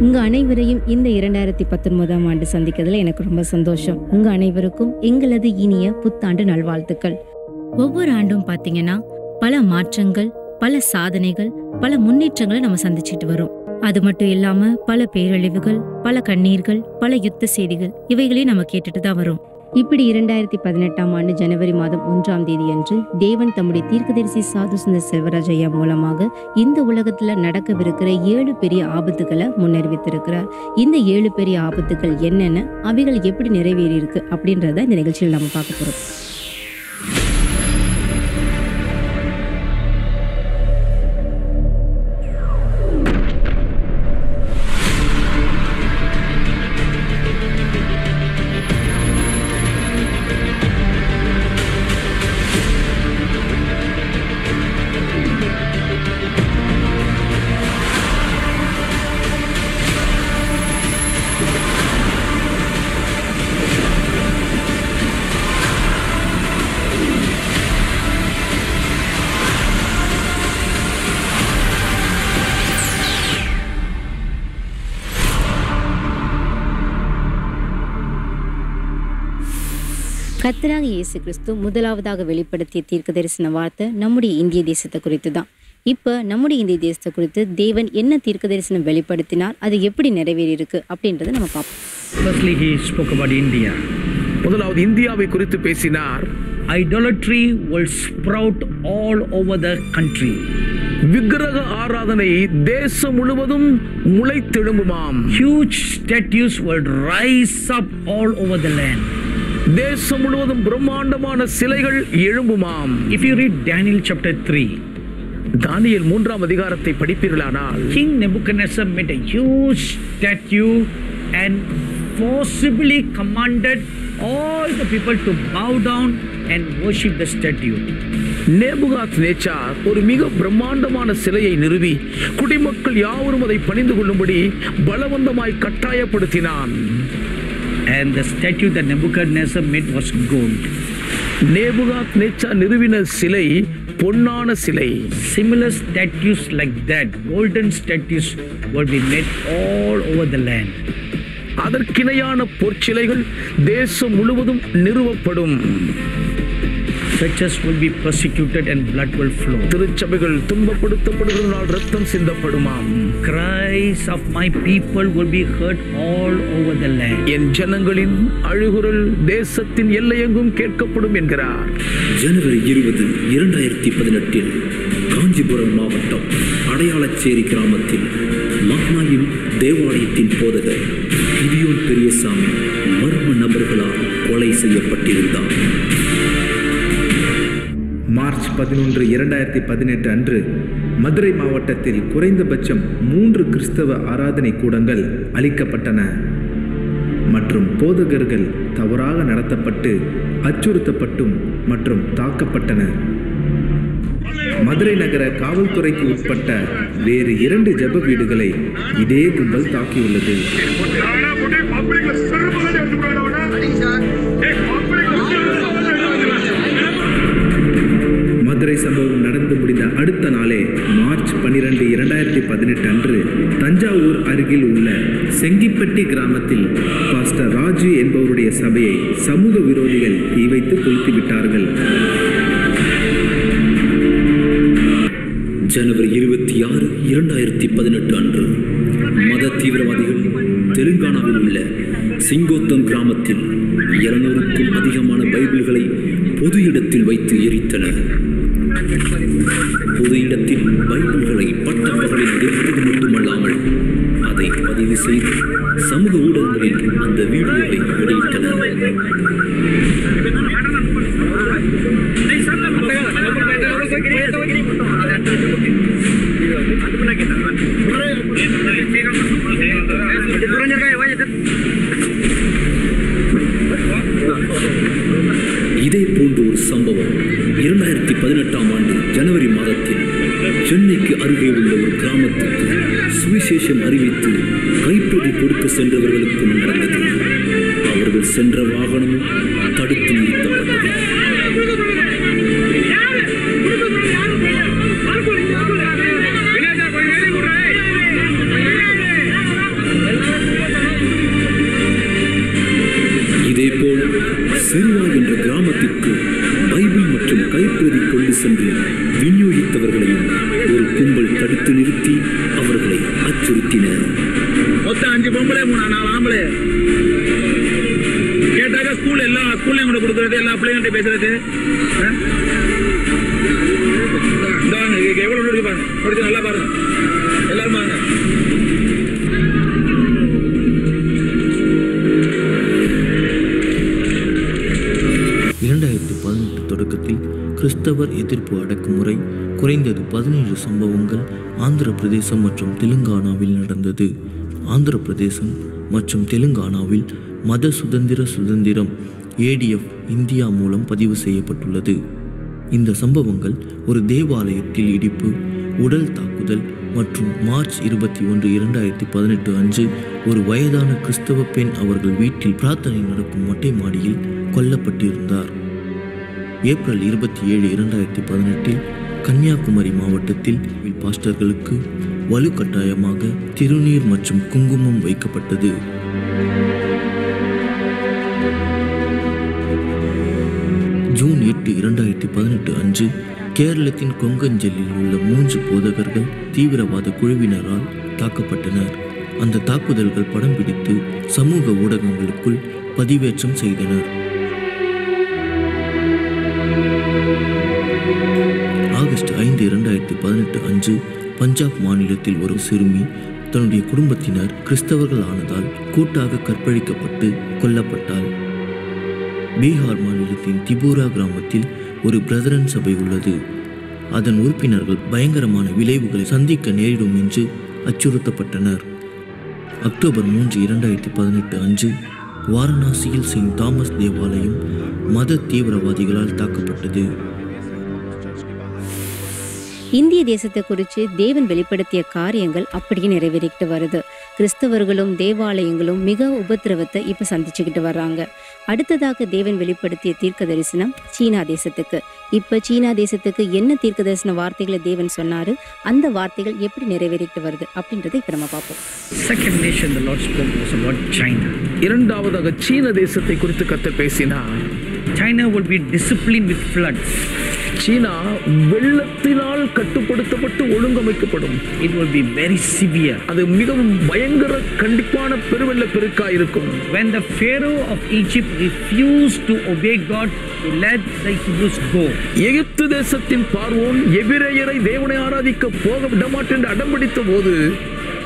உங்க அனைவரையும் இந்த இரண்டாயிரத்தி பத்தொன்பதாம் ஆண்டு சந்திக்கிறதுல எனக்கு ரொம்ப சந்தோஷம். உங்க அனைவருக்கும் எங்களது இனிய புத்தாண்டு நல்வாழ்த்துக்கள். ஒவ்வொரு ஆண்டும் பாத்தீங்கன்னா பல மாற்றங்கள் பல சாதனைகள் பல முன்னேற்றங்களை நம்ம சந்திச்சுட்டு வரோம். அது மட்டும் இல்லாம பல பேரழிவுகள் பல கண்ணீர்கள் பல யுத்த செய்திகள் இவைகளையும் நம்ம கேட்டுட்டு தான் வரோம். இப்படி இரண்டாயிரத்தி பதினெட்டாம் ஆண்டு ஜனவரி மாதம் ஒன்றாம் தேதி அன்று தேவன் தம்முடைய தீர்க்கதரிசி சாது சுந்தர் செல்வராஜையா மூலமாக இந்த உலகத்துல நடக்கவிருக்கிற ஏழு பெரிய ஆபத்துக்களை முன்னறிவித்திருக்கிறார். இந்த ஏழு பெரிய ஆபத்துக்கள் என்னென்ன? அவைகள் எப்படி நிறைவேறி இருக்கு அப்படின்றத இந்த நிகழ்ச்சியில் நம்ம பார்க்க போறோம். கர்த்தராக இயேசு கிறிஸ்து முதலாவதாக வெளிப்படுத்திய தீர்க்க தரிசன வார்த்தை நம்முடைய இந்திய தேசத்தை குறித்து தான் இப்போ நம்முடைய இந்திய தேசத்தை குறித்து தேவன் என்ன தீர்க்க தரிசனம் வெளிப்படுத்தினார் அது எப்படி நிறைவேறி இருக்கு அப்படின்றத நம்ம பார்ப்போம் Firstly, he spoke about India. முதலாவது இந்தியாவை குறித்து பேசினார் Idolatry will sprout all over the country. விக்கிரக ஆராதனை தேசம் முழுவதும் முளைத்தெழும்புமாம் Huge statues will rise up all over the land. தேசம் முழுவதும் பிரம்மாண்டமான சிலைகள் எழும்புமாம் If you read Daniel chapter 3, தானியேல் மூன்றாம் அதிகாரத்தை படிப்பீர்களானால் King Nebuchadnezzar made a huge statue and forcibly commanded all the people to bow down and worship the statue. நேபுகாத் நேச்சார் ஒரு மிக பிரம்மாண்டமான சிலையை நிறுவி குடிமக்கள் யாவரும் அதை பணிந்து கொள்ளும்படி பலவந்தமாய் கட்டாயப்படுத்தினான் And the statue that Nebuchadnezzar made was gold. நேபுகாத் நேச்சார் நிறுவின சிலை பொன்னான சிலை Similar statues like that, golden statues, will be made all over the land. அதற்கிணையான பொற்சிலைகள் தேசம் முழுவதும் நிறுவப்படும் Churches will be persecuted and blood will flow. திருச்சபைகள் துன்பப்படுத்தப்படுவதனால் ரத்தம் சிந்தப்படுமாம் Cries of my people will be heard all over the land. என் ஜனங்களின் அழுகுரல் தேசத்தின் எல்லையெங்கும் கேட்கப்படும் என்கிறார் ஜனவரி இருபது இரண்டாயிரத்தி பதினெட்டில் காஞ்சிபுரம் மாவட்டம் அடையாளச்சேரி கிராமத்தில் மக்னாயின் தேவாலயத்தின் போதகர் கிதியோன் பெரியசாமி மர்ம நபர்களால் கொலை செய்யப்பட்டிருந்தார் பதினொன்று இரண்டாயிரத்தி பதினெட்டு அன்று மதுரை மாவட்டத்தில் குறைந்தபட்சம் மூன்று கிறிஸ்தவ ஆராதனை கூடங்கள் அளிக்கப்பட்டன. மற்றும் போதகர்கள் தவறாக நடத்தப்பட்டு அச்சுறுத்தப்பட்டும் மற்றும் தாக்கப்பட்டனர் மதுரை நகர காவல்துறைக்கு உட்பட்ட வேறு இரண்டு ஜெப வீடுகளை இதே கும்பல் தாக்கியுள்ளது. செங்கிப்பட்டி கிராமத்தில் பாஸ்டர் ராஜு என்பவருடைய சபையை சமூக விரோதிகள் தீ வைத்து கொளுத்தி விட்டார்கள். ஜனவரி இருபத்தி ஆறு இரண்டாயிரத்தி பதினெட்டு அன்று மத தீவிரவாதிகள் தெலுங்கானாவில் உள்ள சிங்கோத்தம் கிராமத்தில் இருநூறுக்கும் அதிகமான பைபிள்களை பொது இடத்தில் வைத்து எரித்தனர். இந்தாங்க, எவ்வளோ நோட்டு பாருங்க. படிச்சு நல்லா பாருங்க. எல்லாரும் பாருங்க. இரண்டாயிரத்தி பதினெட்டு தொடக்கத்தில் கிறிஸ்தவர் எதிர்ப்பு அடக்குமுறை குறைந்தது பதினேழு சம்பவங்கள் ஆந்திர பிரதேசம் மற்றும் தெலுங்கானாவில் நடந்தது. ஆந்திர பிரதேசம் மற்றும் தெலுங்கானாவில் மத சுதந்திர சுதந்திரம் ஏடிஎஃப் இந்தியா மூலம் பதிவு செய்யப்பட்டுள்ளது. இந்த சம்பவங்கள் ஒரு தேவாலயத்தில் இடிப்பு உடல் தாக்குதல் மற்றும் மார்ச் இருபத்தி ஒன்று இரண்டாயிரத்தி பதினெட்டு அன்று ஒரு வயதான கிறிஸ்தவ பெண் அவர்கள் வீட்டில் பிரார்த்தனை நடக்கும் மொட்டை மாடியில் கொல்லப்பட்டிருந்தார். ஏப்ரல் இருபத்தி ஏழு இரண்டாயிரத்தி பதினெட்டில் கன்னியாகுமரி மாவட்டத்தில் பாஸ்டர்களுக்கு வலுக்கட்டாயமாக திருநீர் மற்றும் குங்குமம் வைக்கப்பட்டது. இரண்டாயிரத்தி பதினெட்டு அன்று கேரளத்தின் கொங்கஞ்சலில் உள்ள மூன்று போதகர்கள் தீவிரவாத குழுவினரால் தாக்கப்பட்டனர். அந்த தாக்குதல்கள் படம் பிடித்து சமூக ஊடகங்களுக்குள் பதிவேற்றம் செய்தனர். ஆகஸ்ட் ஐந்து இரண்டாயிரத்தி பதினெட்டு அன்று பஞ்சாப் மாநிலத்தில் ஒரு சிறுமி தன்னுடைய குடும்பத்தினர் கிறிஸ்தவர்கள் ஆனதால் கூட்டாக கற்பழிக்கப்பட்டு கொல்லப்பட்டாள். பீகார் மாநிலத்தின் திபுரா கிராமத்தில் ஒரு பிரதரன் சபை உள்ளது. அதன் உறுப்பினர்கள் பயங்கரமான விளைவுகளை சந்திக்க நேரிடும் என்று அச்சுறுத்தப்பட்டனர். அக்டோபர் மூன்று இரண்டாயிரத்தி பதினெட்டு அன்று வாரணாசியில் செயின்ட் தாமஸ் தேவாலயம் மத தீவிரவாதிகளால் தாக்கப்பட்டது. இந்திய தேசத்தை குறித்து தேவன் வெளிப்படுத்திய காரியங்கள் அப்படியே நிறைவேறிக்கிட்டு வருது. கிறிஸ்தவர்களும் தேவாலயங்களும் மிக உபத்திரவத்தை இப்போ சந்திச்சுக்கிட்டு வர்றாங்க. அடுத்ததாக தேவன் வெளிப்படுத்திய தீர்க்க தரிசனம் சீனா தேசத்துக்கு. இப்போ சீனா தேசத்துக்கு என்ன தீர்க்க தரிசன வார்த்தைகளை தேவன் சொன்னாரு? அந்த வார்த்தைகள் எப்படி நிறைவேறிக்கிட்டு வருது அப்படின்றத இப்போ நம்ம பார்ப்போம். Second nation the Lord spoke was about China. இரண்டாவதாக சீன தேசத்தை குறித்து கத்த பேசினார். China will be disciplined with floods. சீனா வெள்ளத்தினால் கட்டுப்படுத்தப்பட்டு ஒழுங்கமைக்கப்படும் It will be very severe. அது மிகவும் பயங்கர கண்டிப்பான பெருவெள்ள பெருக்கா இருக்கும் When the Pharaoh of Egypt refused to obey God to let the Hebrews go, எகிப்து தேசத்தின் பார்வோன் எபிரேயரை தேவனை ஆராதிக்க போக விடமாட்டேன் என்று அடம்பிடித்த போது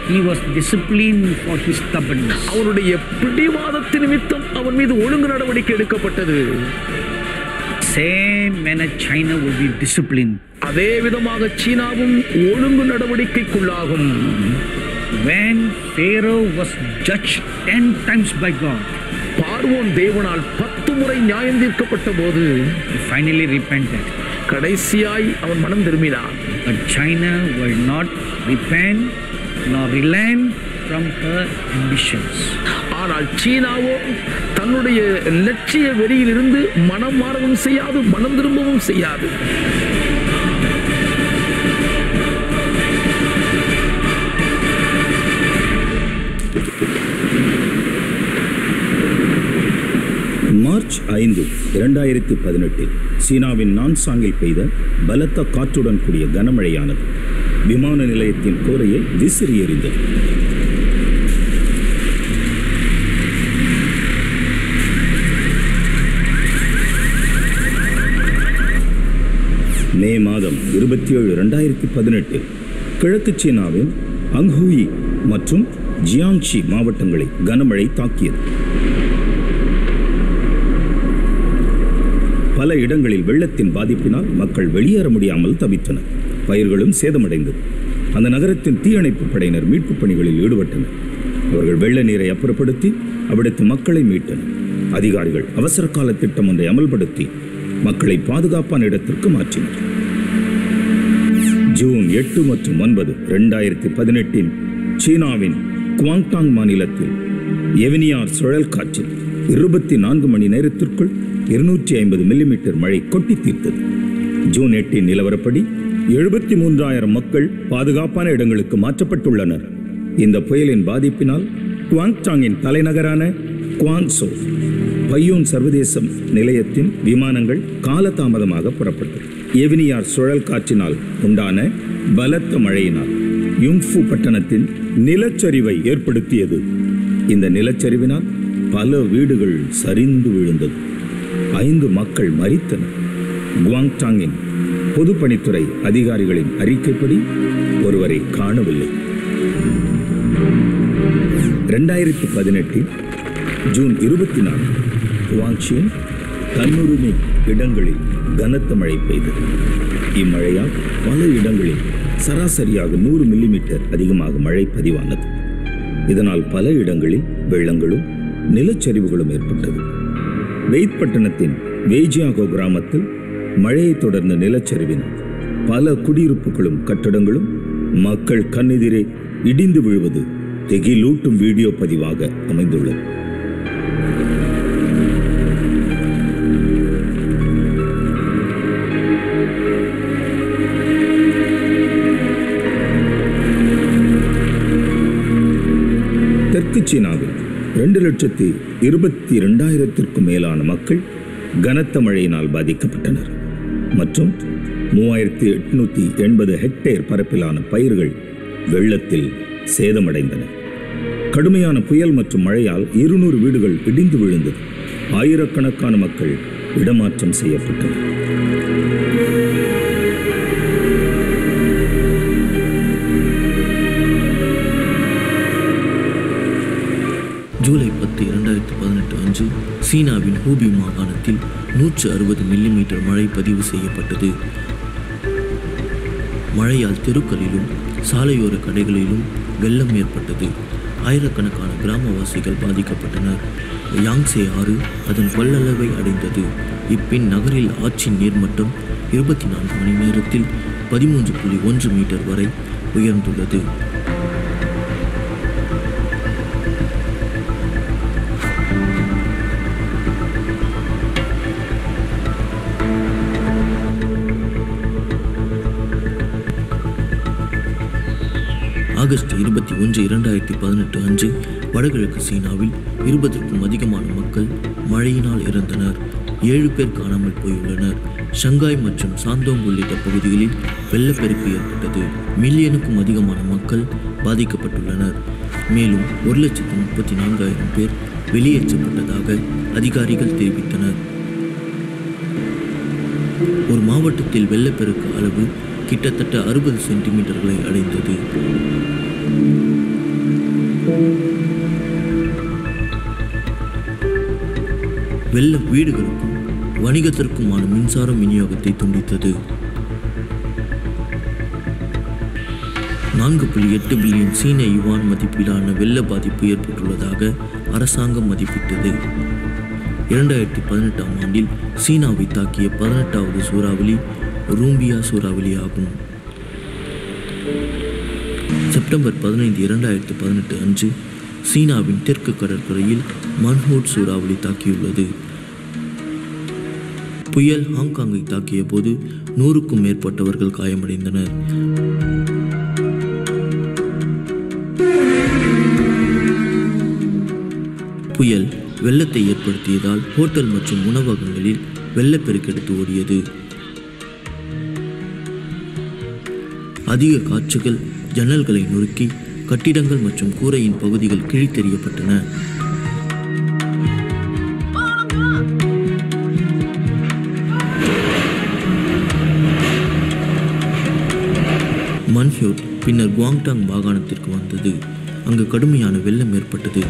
he was disciplined for his stubbornness. அவனுடைய பிடிவாதத்தின் நிமித்தம் அவன் மீது ஒழுங்கு நடவடிக்கை எடுக்கப்பட்டது Same manner China will be disciplined. அதே விதமாக சீனாவும் ஒழுங்கு நடவடிக்கைக்குள்ளாகும் When Pharaoh was judged ten times by God, பார்வோன் தேவனால் பத்து முறை நியாயம் தீர்க்கப்பட்ட போது finally repented. கடைசியாய் அவன் மனம் திரும்பினான் But China will not repent nor relent from her ambitions. ஆனால் சீனாவோ தன்னுடைய லட்சிய வெறியிலிருந்து மனம் மாறவும் செய்யாது மனம் திரும்பவும் செய்யாது. மார்ச் ஐந்து இரண்டாயிரத்தி பதினெட்டில் சீனாவின் நான்சாங்கில் பெய்த பலத்த காற்றுடன் கூடிய கனமழையானது விமான நிலையத்தின் கோரையை விசிறி எறிந்தது மே மாதம் இருபத்தி ஏழு ரெண்டாயிரத்தி பதினெட்டில் கிழக்கு சீனாவின் அங்ஹூயி மற்றும் ஜியாங்ஷி மாவட்டங்களை கனமழை தாக்கியது. பல இடங்களில் வெள்ளத்தின் பாதிப்பினால் மக்கள் வெளியேற முடியாமல் தவித்தனர். பயிர்களும் சேதமடைந்தது. அந்த நகரத்தின் தீயணைப்பு படையினர் மீட்புப் பணிகளில் ஈடுபட்டனர். அவர்கள் வெள்ள நீரை அப்புறப்படுத்தி அவ்விடத்து மக்களை மீட்டனர். அதிகாரிகள் அவசர கால திட்டம் ஒன்றை அமல்படுத்தி மக்களை பாதுகாப்பான இடத்திற்கு மாற்றினர். ஜூன் எட்டு மற்றும் ஒன்பது ரெண்டாயிரத்தி பதினெட்டில் சீனாவின் குவாங்டாங் மாநிலத்தில் எவினியார் சுழல் காற்றில் இருபத்தி நான்கு மணி நேரத்திற்குள் இருநூற்றி ஐம்பது மில்லிமீட்டர் மழை கொட்டி தீர்த்தது. ஜூன் எட்டின் நிலவரப்படி எழுபத்தி மூன்றாயிரம் மக்கள் பாதுகாப்பான இடங்களுக்கு மாற்றப்பட்டுள்ளனர். இந்த புயலின் பாதிப்பினால் குவாங்டாங்கின் தலைநகரான குவாங்சோ பையூன் சர்வதேச நிலையத்தின் விமானங்கள் காலதாமதமாக புறப்பட்டது. எவினியார் சுழல் காற்றினால் உண்டான பலத்த மழையினால் யுங்ஃபு பட்டணத்தில் நிலச்சரிவை ஏற்படுத்தியது. இந்த நிலச்சரிவினால் பல வீடுகள் சரிந்து விழுந்தது. ஐந்து மக்கள் மறித்தனர் குவாங்டாங்கின் பொதுப்பணித்துறை அதிகாரிகளின் அறிக்கைப்படி ஒருவரை காணவில்லை. ரெண்டாயிரத்தி பதினெட்டில் ஜூன் இருபத்தி நாலு குவாங்ஷியின் தன்னுரிமை இடங்களில் கனத்த மழை பெய்தது. இம்மழையால் பல இடங்களில் சராசரியாக நூறு மில்லிமீட்டர் அதிகமாக மழை பதிவானது. இதனால் பல இடங்களில் வெள்ளங்களும் நிலச்சரிவுகளும் ஏற்பட்டது. வெய்த் பட்டணத்தின் வேஜியாகோ கிராமத்தில் மழையை தொடர்ந்த நிலச்சரிவினால் பல குடியிருப்புகளும் கட்டடங்களும் மக்கள் கண்ணெதிரே இடிந்து விழுவது திகிலூட்டும் வீடியோ பதிவாக அமைந்துள்ளது. லட்சத்தி இருபத்தி இரண்டாயிரத்திற்கும் மேலான மக்கள் கனத்த மழையினால் பாதிக்கப்பட்டனர். மற்றும் மூவாயிரத்தி எட்நூத்தி எண்பது ஹெக்டேர் பரப்பிலான பயிர்கள் வெள்ளத்தில் சேதமடைந்தன. கடுமையான புயல் மற்றும் மழையால் இருநூறு வீடுகள் இடிந்து விழுந்தது. ஆயிரக்கணக்கான மக்கள் இடமாற்றம் செய்யப்பட்டனர். சீனாவின் ஹூபி மாகாணத்தில் நூற்று அறுபது மில்லிமீட்டர் மழை பதிவு செய்யப்பட்டது. மழையால் தெருக்களிலும் சாலையோர கடைகளிலும் வெள்ளம் ஏற்பட்டது. ஆயிரக்கணக்கான கிராமவாசிகள் பாதிக்கப்பட்டனர். யாங்சே ஆறு அதன் கொள்ளளவை அடைந்தது. இப்பின் நகரில் ஆற்றின் நீர்மட்டம் இருபத்தி நான்கு மணி நேரத்தில் பதிமூன்று புள்ளி ஒன்று மீட்டர் வரை உயர்ந்துள்ளது. இருபத்தி ஒன்று இரண்டாயிரத்தி பதினெட்டு அன்று வடகிழக்கு சீனாவில் இருபதற்கும் அதிகமான மக்கள் மழையினால் இறந்தனர். ஏழு பேர் காணாமல் போயுள்ளனர். ஷங்காய் மற்றும் சாந்தோங் உள்ளிட்ட பகுதிகளில் வெள்ளப்பெருக்கு ஏற்பட்டது. மில்லியனுக்கும் அதிகமான மக்கள் பாதிக்கப்பட்டுள்ளனர். மேலும் ஒரு லட்சத்து முப்பத்தி நான்காயிரம் பேர் வெளியேற்றப்பட்டதாக அதிகாரிகள் தெரிவித்தனர். ஒரு மாவட்டத்தில் வெள்ளப்பெருக்கு அளவு கிட்டத்தட்ட அறுபது சென்டிமீட்டர்களை அடைந்தது. வெள்ள வீடுகளுக்கும் வணிகத்திற்குமான மின்சாரம் விநியோகத்தை துண்டித்தது. நான்கு புள்ளி எட்டு பில்லியன் சீன யுவான் மதிப்பிலான வெள்ள பாதிப்பு ஏற்பட்டுள்ளதாக அரசாங்கம் மதிப்பிட்டது. இரண்டாயிரத்தி பதினெட்டாம் ஆண்டில் சீனாவை தாக்கிய பதினெட்டாவது சூறாவளி ரூம்பியா சூறாவளி ஆகும் செப்டம்பர் பதினைந்து இரண்டாயிரத்தி பதினெட்டு அன்று சீனாவின் தெற்கு கடற்கரையில் மன்ஹூட் சூறாவளி தாக்கியுள்ளது. புயல் ஹாங்காங்கை தாக்கிய போது நூறுக்கும் மேற்பட்டவர்கள் காயமடைந்தனர். புயல் வெள்ளத்தை ஏற்படுத்தியதால் ஹோட்டல் மற்றும் உணவகங்களில் வெள்ளப்பெருக்கெடுத்து ஓடியது. அதிக காற்றுகள் ஜன்னல்களை நொறுக்கி கட்டிடங்கள் மற்றும் கூரையின் பகுதிகள் கிழித்தெறியப்பட்டன. மன்ஹியூட் பின்னர் குவாங்டாங் மாகாணத்திற்கு வந்தது. அங்கு கடுமையான வெள்ளம் ஏற்பட்டது.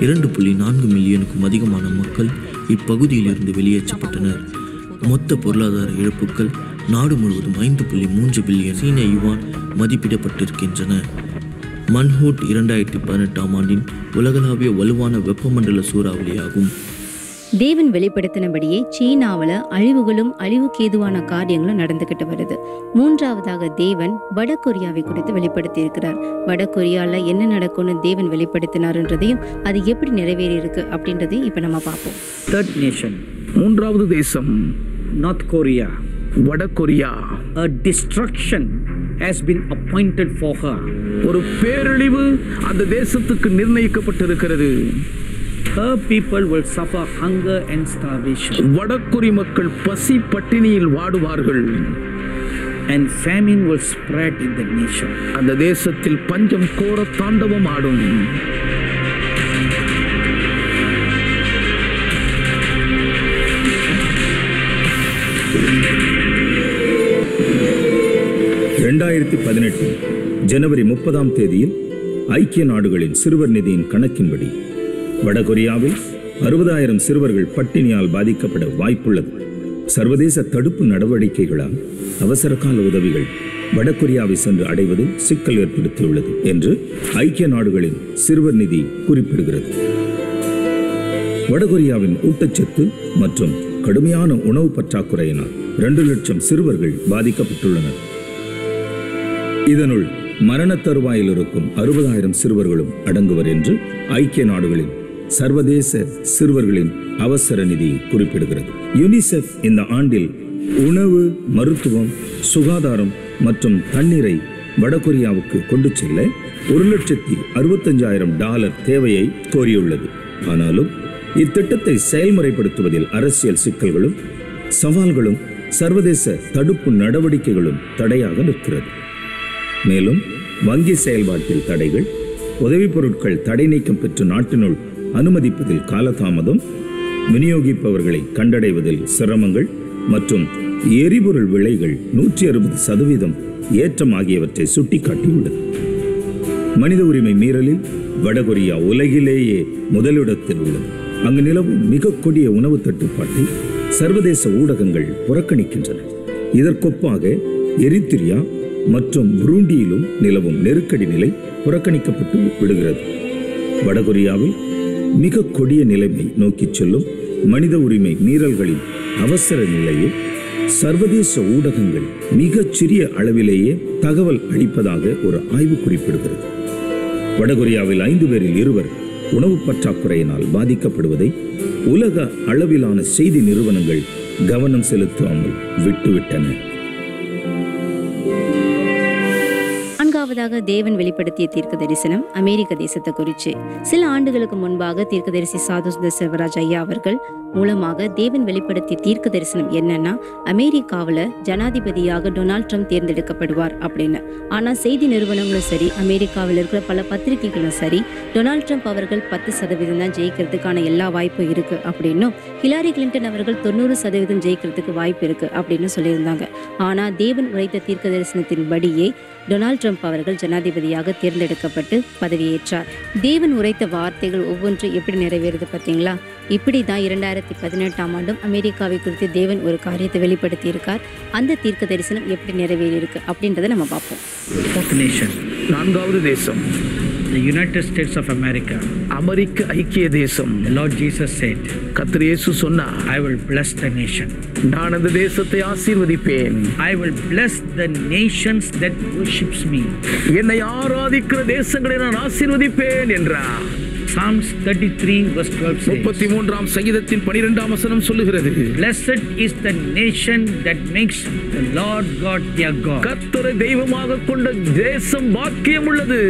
இரண்டு புள்ளி நான்கு மில்லியனுக்கும் அதிகமான மக்கள் இப்பகுதியிலிருந்து வெளியேற்றப்பட்டனர். மொத்த பொருளாதார இழப்புகள் நாடு முழுவதும் ஐந்து புள்ளி மூன்று பில்லியன் சீன யுவான் மதிப்பிடப்பட்டிருக்கின்றன. மன்ஹூட் இரண்டாயிரத்தி பதினெட்டாம் ஆண்டின் உலகளாவிய வலுவான வெப்பமண்டல சூறாவளியாகும். தேவன் வெளிப்படுத்தினபடியே சீனாவில் அழிவுகளும் அழிவுக்கேதுவான காரியங்களும் நடந்துக்கிட்டு வருது. மூன்றாவதாக தேவன் வட கொரியாவை குறித்து வெளிப்படுத்தியிருக்கிறார். வட கொரியாவில் என்ன நடக்கும்னு தேவன் வெளிப்படுத்தினாருன்றதையும் அது எப்படி நிறைவேறி இருக்கு அப்படின்றதையும் இப்போ நம்ம பார்ப்போம். Third nation, மூன்றாவது தேசம் North Korea. வட Korea A destruction has been appointed for her. ஒரு பேரழிவு அந்த தேசத்துக்கு நிர்ணயிக்கப்பட்டிருக்கிறது Her people will suffer hunger and starvation. வடகொரி மக்கள் பசி பட்டினியில் வாடுவார்கள் and famine will spread in the nation. அந்த தேசத்தில் பஞ்சம் கோர தாண்டவம் ஆடும் இரண்டாயிரத்தி பதினெட்டு ஜனவரி முப்பதாம் தேதியில் ஐக்கிய நாடுகளின் சிறுவர் நிதியின் கணக்கின்படி வடகொரியாவில் அறுபதாயிரம் சிறுவர்கள் பட்டினியால் பாதிக்கப்பட வாய்ப்புள்ளது. சர்வதேச தடுப்பு நடவடிக்கைகளால் அவசரகால உதவிகள் வடகொரியாவை சென்று அடைவதில் சிக்கல் ஏற்படுத்தியுள்ளது என்று ஐக்கிய நாடுகளின் சிறுவர் நிதி குறிப்பிடுகிறது. வடகொரியாவின் ஊட்டச்சத்து மற்றும் கடுமையான உணவு பற்றாக்குறையினால் இரண்டு லட்சம் சிறுவர்கள் பாதிக்கப்பட்டுள்ளனர். இதனுள் மரண தருவாயில் இருக்கும் அறுபதாயிரம் சிறுவர்களும் அடங்குவர் என்று ஐக்கிய நாடுகளின் சர்வதேச சிறுவர்களின் அவசர நிதி குறிப்பிடுகிறது. யுனிசெஃப் இந்த ஆண்டில் உணவு மருத்துவம் சுகாதாரம் மற்றும் தண்ணீரை வடகொரியாவுக்கு கொண்டு செல்ல ஒரு லட்சத்தி அறுபத்தஞ்சாயிரம் டாலர் தேவையை கோரியுள்ளது. ஆனாலும் இத்திட்டத்தை செயல்முறைப்படுத்துவதில் அரசியல் சிக்கல்களும் சவால்களும் சர்வதேச தடுப்பு நடவடிக்கைகளும் தடையாக நிற்கிறது. மேலும் வங்கி செயல்பாட்டில் தடைகள் உதவிப் பொருட்கள் தடை நீக்கம் பெற்று நாட்டினுள் அனுமதிப்பதில் காலதாமதம் விநியோகிப்பவர்களை கண்டடைவதில் சிரமங்கள் மற்றும் எரிபொருள் விலைகள் நூற்றி அறுபது சதவீதம் ஏற்றம் ஆகியவற்றை சுட்டிக்காட்டியுள்ளது. மனித உரிமை மீறலில் வடகொரியா உலகிலேயே முதலிடத்தில் உள்ளது. அங்கு நிலவும் மிக கொடிய உணவு தட்டுப்பாட்டை சர்வதேச ஊடகங்கள் புறக்கணிக்கின்றன. இதற்கொப்பாக எரித்திரியா மற்றும் புரூண்டியிலும் நிலவும் நெருக்கடி நிலை புறக்கணிக்கப்பட்டு விடுகிறது. வடகொரியாவில் மிக கொடிய நிலைமை நோக்கிச் செல்லும் மனித உரிமை மீறல்களின் அவசர நிலையில் சர்வதேச ஊடகங்கள் மிகச் சிறிய அளவிலேயே தகவல் அளிப்பதாக ஒரு ஆய்வு குறிப்பிடுகிறது. வடகொரியாவில் ஐந்து பேரில் இருவர் உணவு பற்றாக்குறையினால் பாதிக்கப்படுவதை உலக அளவிலான செய்தி நிறுவனங்கள் கவனம் செலுத்தாமல் விட்டுவிட்டன. நான்காவதாக தேவன் வெளிப்படுத்திய தீர்க்க தரிசனம் அமெரிக்க தேசத்தை குறித்து சில ஆண்டுகளுக்கு முன்பாக தீர்க்கதரிசி சாது சுந்தர் செல்வராஜ் ஐயா அவர்கள் மூலமாக தேவன் வெளிப்படுத்திய தீர்க்க தரிசனம் என்னன்னா அமெரிக்காவில் ஜனாதிபதியாக டொனால்ட் ட்ரம்ப் தேர்ந்தெடுக்கப்படுவார் அப்படின்னு. ஆனால் செய்தி நிறுவனங்களும் சரி அமெரிக்காவில் இருக்கிற பல பத்திரிகைகளும் சரி டொனால்ட் ட்ரம்ப் அவர்கள் பத்து சதவீதம் தான் ஜெயிக்கிறதுக்கான எல்லா வாய்ப்பும் இருக்கு அப்படின்னும் ஹிலாரி கிளின்டன் அவர்கள் தொண்ணூறு சதவீதம் ஜெயிக்கிறதுக்கு வாய்ப்பு இருக்கு அப்படின்னு சொல்லியிருந்தாங்க. ஆனால் தேவன் உரைத்த தீர்க்க தரிசனத்தின்படியே டொனால்ட் ட்ரம்ப் அவர்கள் ஜனாதிபதியாக தேர்ந்தெடுக்கப்பட்டு பதவியேற்றார். தேவன் உரைத்த வார்த்தைகள் ஒவ்வொன்றும் எப்படி நிறைவேறுது பார்த்தீங்களா? இப்படி தான் இரண்டாயிரத்தி பதினெட்டாம் ஆண்டும் அமெரிக்காவை குறித்து தேவன் ஒரு காரியத்தை வெளிப்படுத்தியிருக்கார். அந்த தீர்க்க தரிசனம் எப்படி நிறைவேறியிருக்கு அப்படின்றத நம்ம பார்ப்போம். நான்காவது தேசம். The United States of America. அமெரிக்க ஐக்கிய தேசம் The Lord Jesus said, கர்த்தர் இயேசு சொன்னார் I will bless the nation. நான் அந்த தேசத்தை ஆசீர்வதிப்பேன் I will bless the nations that worships me. என்னை ஆராதிக்கிற தேசங்களை நான் ஆசீர்வதிப்பேன் என்றார் Psalms 33 verse 12 முப்பத்தி says, மூன்றாம் சங்கீதத்தின் பனிரெண்டாம் வசனம் சொல்லுகிறது Blessed is the nation that makes the Lord God their God. கர்த்தரை தெய்வமாக கொண்ட தேசம் பாக்கியம் உள்ளது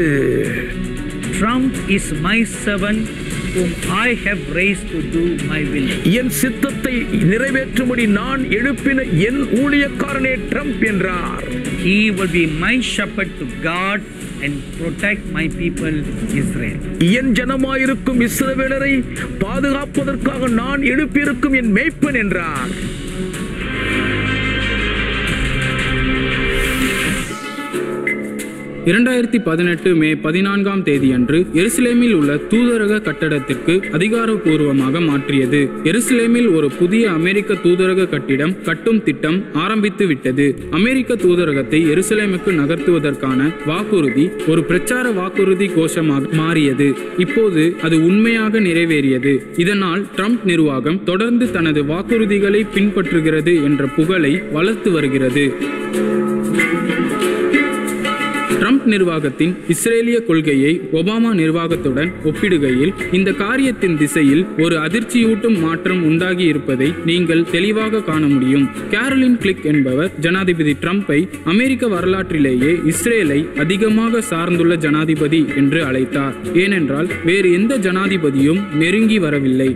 என் சித்தத்தை நிறைவேற்றும்படி நான் எழுப்பின என் ஊழியக்காரனே ட்ரம்ப் என்றார். He will be my shepherd to guard and protect my people Israel. என் ஜனமாயிருக்கும் இஸ்ரவேலரை பாதுகாப்பதற்காக நான் எழுப்பியிருக்கும் என் மேய்ப்பன் என்றார். இரண்டாயிரத்தி பதினெட்டு மே பதினான்காம் தேதியன்று எருசலேமில் உள்ள தூதரக கட்டடத்திற்கு அதிகாரப்பூர்வமாக மாற்றியது. எருசலேமில் ஒரு புதிய அமெரிக்க தூதரக கட்டிடம் கட்டும் திட்டம் ஆரம்பித்து விட்டது. அமெரிக்க தூதரகத்தை எருசலேமுக்கு நகர்த்துவதற்கான வாக்குறுதி ஒரு பிரச்சார வாக்குறுதி கோஷமாக மாறியது. இப்போது அது உண்மையாக நிறைவேறியது. இதனால் ட்ரம்ப் நிர்வாகம் தொடர்ந்து தனது வாக்குறுதிகளை பின்பற்றுகிறது என்ற புகழை வளர்த்து வருகிறது. ட்ரம்ப் நிர்வாகத்தின் இஸ்ரேலிய கொள்கையை ஒபாமா நிர்வாகத்துடன் ஒப்பிடுகையில் இந்த காரியத்தின் திசையில் ஒரு அதிர்ச்சியூட்டும் மாற்றம் உண்டாகி இருப்பதை நீங்கள் தெளிவாக காண முடியும். கேரலின் கிளிக் என்பவர் ஜனாதிபதி டிரம்பை அமெரிக்க வரலாற்றிலேயே இஸ்ரேலை அதிகமாக சார்ந்துள்ள ஜனாதிபதி என்று அழைத்தார். ஏனென்றால் வேறு எந்த ஜனாதிபதியும் நெருங்கி வரவில்லை.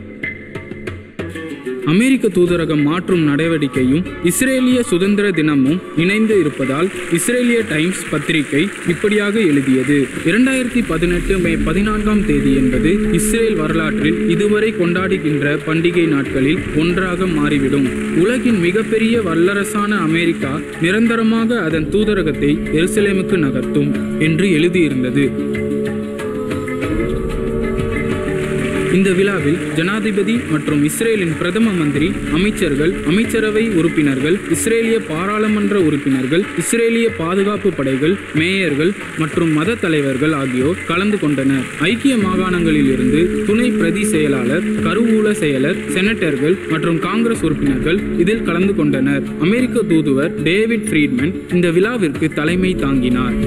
அமெரிக்க தூதரகம் மாற்றும் நடவடிக்கையும் இஸ்ரேலிய சுதந்திர தினமும் இணைந்து இருப்பதால் இஸ்ரேலிய டைம்ஸ் பத்திரிகை இப்படியாக எழுதியது. இரண்டாயிரத்தி பதினெட்டு மே பதினான்காம் தேதி என்பது இஸ்ரேல் வரலாற்றில் இதுவரை கொண்டாடுகின்ற பண்டிகை நாட்களில் ஒன்றாக மாறிவிடும். உலகின் மிகப்பெரிய வல்லரசான அமெரிக்கா நிரந்தரமாக அதன் தூதரகத்தை எருசலேமுக்கு நகர்த்தும் என்று எழுதியிருந்தது. இந்த விழாவில் ஜனாதிபதி மற்றும் இஸ்ரேலின் பிரதம மந்திரி அமைச்சர்கள் அமைச்சரவை உறுப்பினர்கள் இஸ்ரேலிய பாராளுமன்ற உறுப்பினர்கள் இஸ்ரேலிய பாதுகாப்பு படைகள் மேயர்கள் மற்றும் மத தலைவர்கள் ஆகியோர் கலந்து கொண்டனர். ஐக்கிய மாகாணங்களில் இருந்து துணை பிரதி செயலாளர் கருவூல செயலர் செனட்டர்கள் மற்றும் காங்கிரஸ் உறுப்பினர்கள் இதில் கலந்து கொண்டனர். அமெரிக்க தூதுவர் டேவிட் ஃப்ரீட்மன் இந்த விழாவிற்கு தலைமை தாங்கினார்.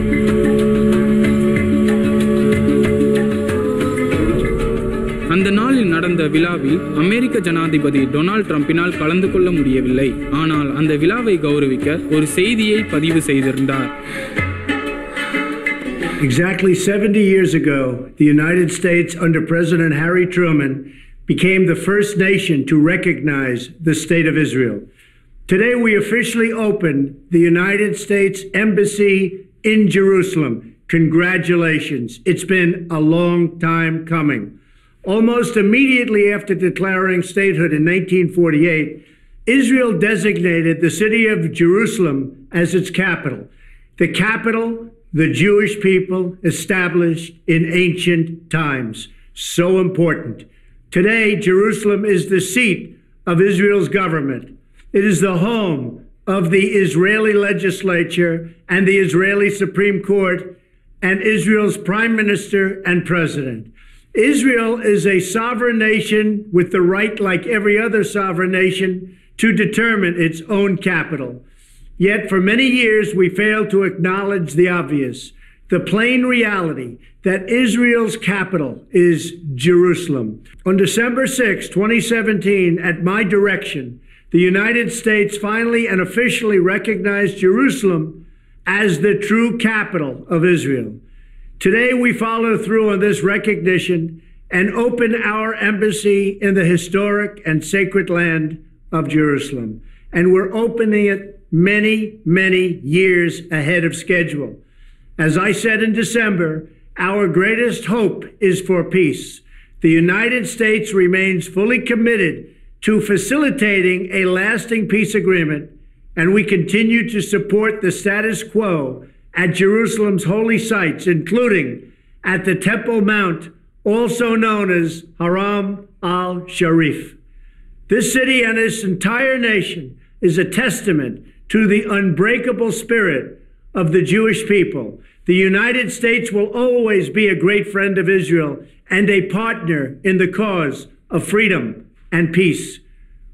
நடந்த விழாவில் அமெரிக்க ஜனாதிபதி டொனால்ட் ட்ரம்பினால் கலந்து கொள்ள முடியவில்லை ஆனால் அந்த விழாவை கௌரவிக்க ஒரு செய்தியை பதிவு செய்திருந்தார் Exactly 70 years ago, the United States, under President Harry Truman, became the first nation to recognize the State of Israel. Today, we officially opened the United States Embassy in Jerusalem. Congratulations. It's been a long time coming. Almost immediately after declaring statehood in 1948, Israel designated the city of Jerusalem as its capital. The capital the Jewish people established in ancient times. So important. Today, Jerusalem is the seat of Israel's government. It is the home of the Israeli legislature and the Israeli Supreme Court and Israel's prime minister and president. Israel is a sovereign nation with the right, like every other sovereign nation, to determine its own capital. Yet for many years we failed to acknowledge the obvious, the plain reality that Israel's capital is Jerusalem. On December 6, 2017, at my direction, the United States finally and officially recognized Jerusalem as the true capital of Israel. Today, we follow through on this recognition and open our embassy in the historic and sacred land of Jerusalem. And we're opening it many, many years ahead of schedule. As I said in December, our greatest hope is for peace. The United States remains fully committed to facilitating a lasting peace agreement, and we continue to support the status quo at Jerusalem's holy sites, including at the Temple Mount, also known as Haram al Sharif. This city and its entire nation is a testament to the unbreakable spirit of the Jewish people. The United States will always be a great friend of Israel and a partner in the cause of freedom and peace.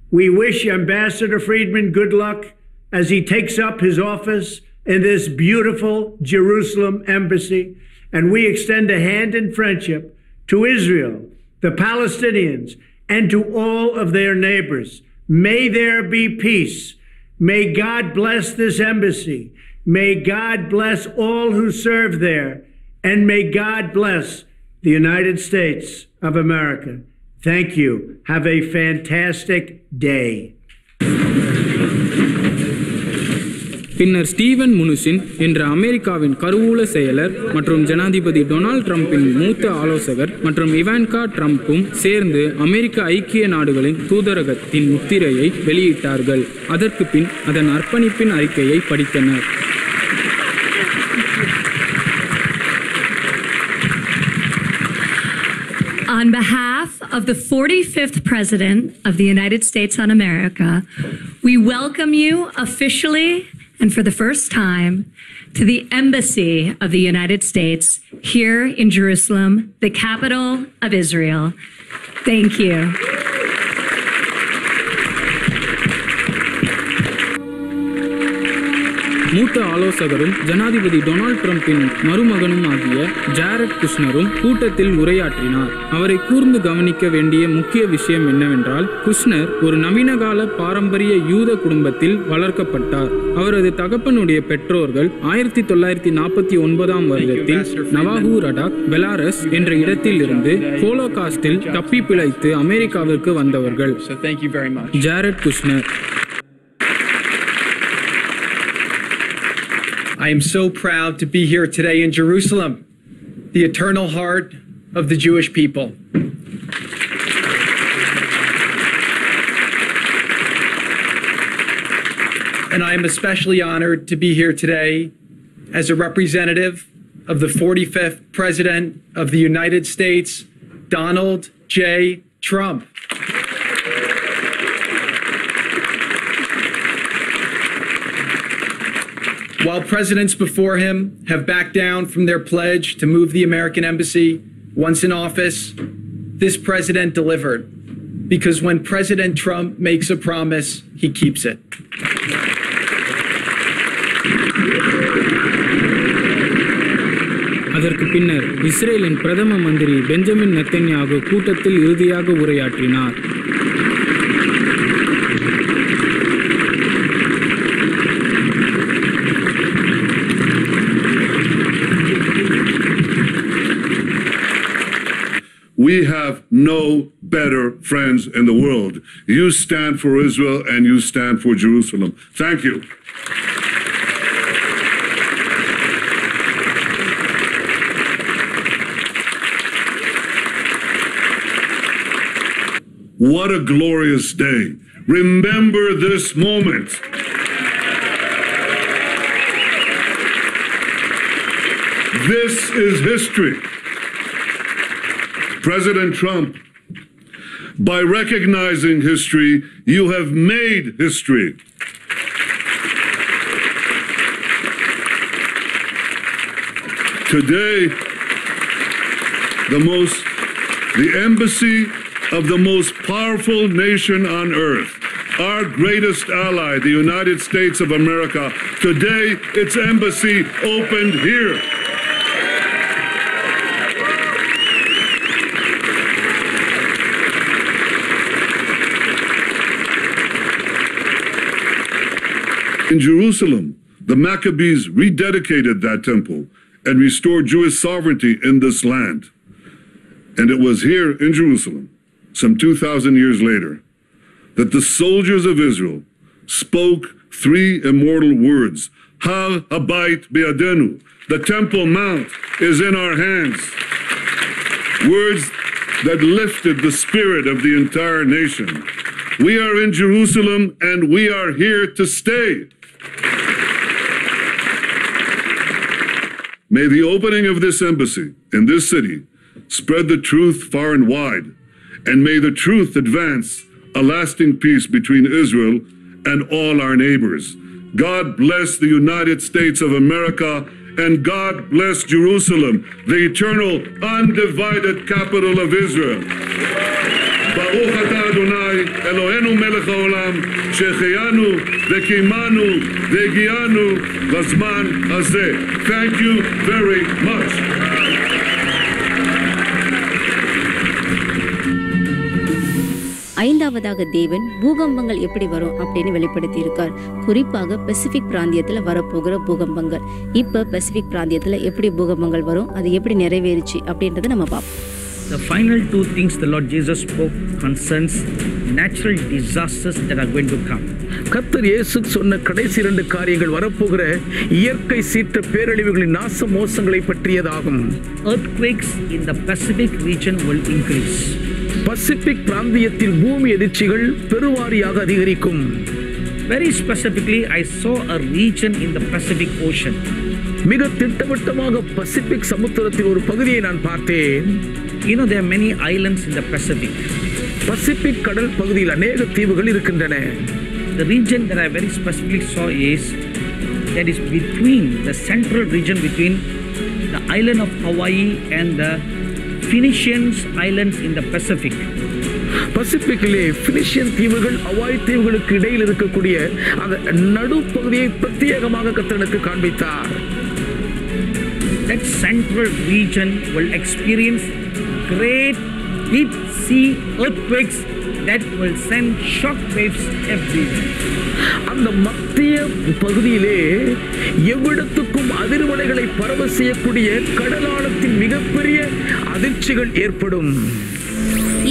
We wish Ambassador Friedman good luck as he takes up his office in this beautiful Jerusalem embassy, and we extend a hand in friendship to Israel, the Palestinians, and to all of their neighbors. May there be peace. May God bless this embassy. May God bless all who serve there. And may God bless the United States of America. Thank you. Have a fantastic day. பின்னர் Steven Mnuchin என்ற அமெரிக்காவின் கருவூல செயலர் மற்றும் ஜனாதிபதி Donald ட்ரம்பின் மூத்த ஆலோசகர் மற்றும் இவான்கா ட்ரம்ப்பும் சேர்ந்து அமெரிக்க ஐக்கிய நாடுகளின் தூதரகத்தின் முத்திரையை வெளியிட்டார்கள். அதற்கு பின் அதன் அர்ப்பணிப்பின் அறிக்கையை படித்தனர். On behalf of the 45th President of the United States on America, we welcome you officially and for the first time to the Embassy of the United States here in Jerusalem, the capital of Israel. Thank you. மூத்த ஆலோசகரும் ஜனாதிபதி Donald ட்ரம்பின் மருமகனும் ஆகிய Jared குஷ்னரும் கூட்டத்தில் உரையாற்றினார். அவரை கூர்ந்து கவனிக்க வேண்டிய முக்கிய விஷயம் என்னவென்றால் குஷ்னர் ஒரு நவீனகால பாரம்பரிய யூத குடும்பத்தில் வளர்க்கப்பட்டார். அவரது தகப்பனுடைய பெற்றோர்கள் ஆயிரத்தி தொள்ளாயிரத்தி நாற்பத்தி ஒன்பதாம் வருடத்தில் நவாஹூ ரடாக் பெலாரஸ் என்ற இடத்தில் இருந்து ஹோலோகாஸ்டில் தப்பி பிழைத்து அமெரிக்காவிற்கு வந்தவர்கள். Jared Kushner I am so proud to be here today in Jerusalem, the eternal heart of the Jewish people. And I am especially honored to be here today as a representative of the 45th President of the United States, Donald J. Trump. While presidents before him have backed down from their pledge to move the American embassy once in office, this president delivered. Because when President Trump makes a promise, he keeps it. அதற்கு பின்னர் இஸ்ரேலின் பிரதம மந்திரி Benjamin Netanyahu கூட்டத்தில் இறுதியாக உரையாற்றினார் no better friends in the world. You stand for Israel and you stand for Jerusalem. Thank you. What a glorious day. Remember this moment. This is history. President Trump, by recognizing history, you have made history. Today, the most, the embassy of the most powerful nation on earth, our greatest ally, the United States of America, today its embassy opened here. In Jerusalem, the Maccabees rededicated that temple and restored Jewish sovereignty in this land. And it was here in Jerusalem, some 2,000 years later, that the soldiers of Israel spoke three immortal words Har Habayit Be'adenu. The Temple Mount is in our hands. Words that lifted the spirit of the entire nation. We are in Jerusalem and we are here to stay. May the opening of this embassy in this city spread the truth far and wide, and may the truth advance a lasting peace between Israel and all our neighbors. God bless the United States of America, and God bless Jerusalem, the eternal, undivided capital of Israel. ברוך אתה אדוני, אלוהינו מלך העולם, שהחיינו וקיימנו והגיענו לזמן הזה. Thank you very much. ஐந்தாவதாக தேவன் பூகம்பங்கள் எப்படி வரும் அப்படின்னு வெளிப்படுத்தி இருக்கார் குறிப்பாக Pacific பிராந்தியத்துல வரப்போகிற பூகம்பங்கள் இப்ப பசிபிக் பிராந்தியத்துல எப்படி பூகம்பங்கள் வரும் அது எப்படி நிறைவேறுச்சு அப்படின்றத நம்ம பார்ப்போம் The final two things the Lord Jesus spoke concerns natural disasters that are going to come. கர்த்தர் இயேசு சொன்ன கடைசி இரண்டு காரியங்கள் வரப்போகிற இயற்கை சீற்ற பேரழிவுகளின் நாச மோசங்களை பற்றியதாகும் Earthquakes in the Pacific region will increase. Pacific பிராந்தியத்தில் பூமி எதிர்ச்சிகள் பெருவாரியாக அதிகரிக்கும் Very specifically, I saw a region in the Pacific Ocean. மிக திட்டவட்டமாக பசிபிக் சமுத்திரத்தில் ஒரு பகுதியை நான் பார்த்தேன் You know, there are many islands in the Pacific. Pacific கடல் பகுதியில் அநேக தீவுகள் இருக்கின்றன The region that I very specifically saw is that is between the central region between the island of Hawaii and the Phoenicians islands in the Pacific. பசிபிக்கிலே பினிஷியன் தீவுகள் அவாய் தீவுகளுக்கு இடையில் இருக்கக்கூடிய அந்த நடுப்பகுதியை பிரத்யேகமாக கத்தனுக்கு காண்பித்தார் That central region will experience great deep see earthquakes that will send shock waves everywhere. அந்த மத்திய பகுதியிலே எவ்விடத்துக்கும் அதிர்வலைகளை பரவ செய்யக்கூடிய கடலாளத்தின் மிகப்பெரிய அதிர்ச்சிகள் ஏற்படும்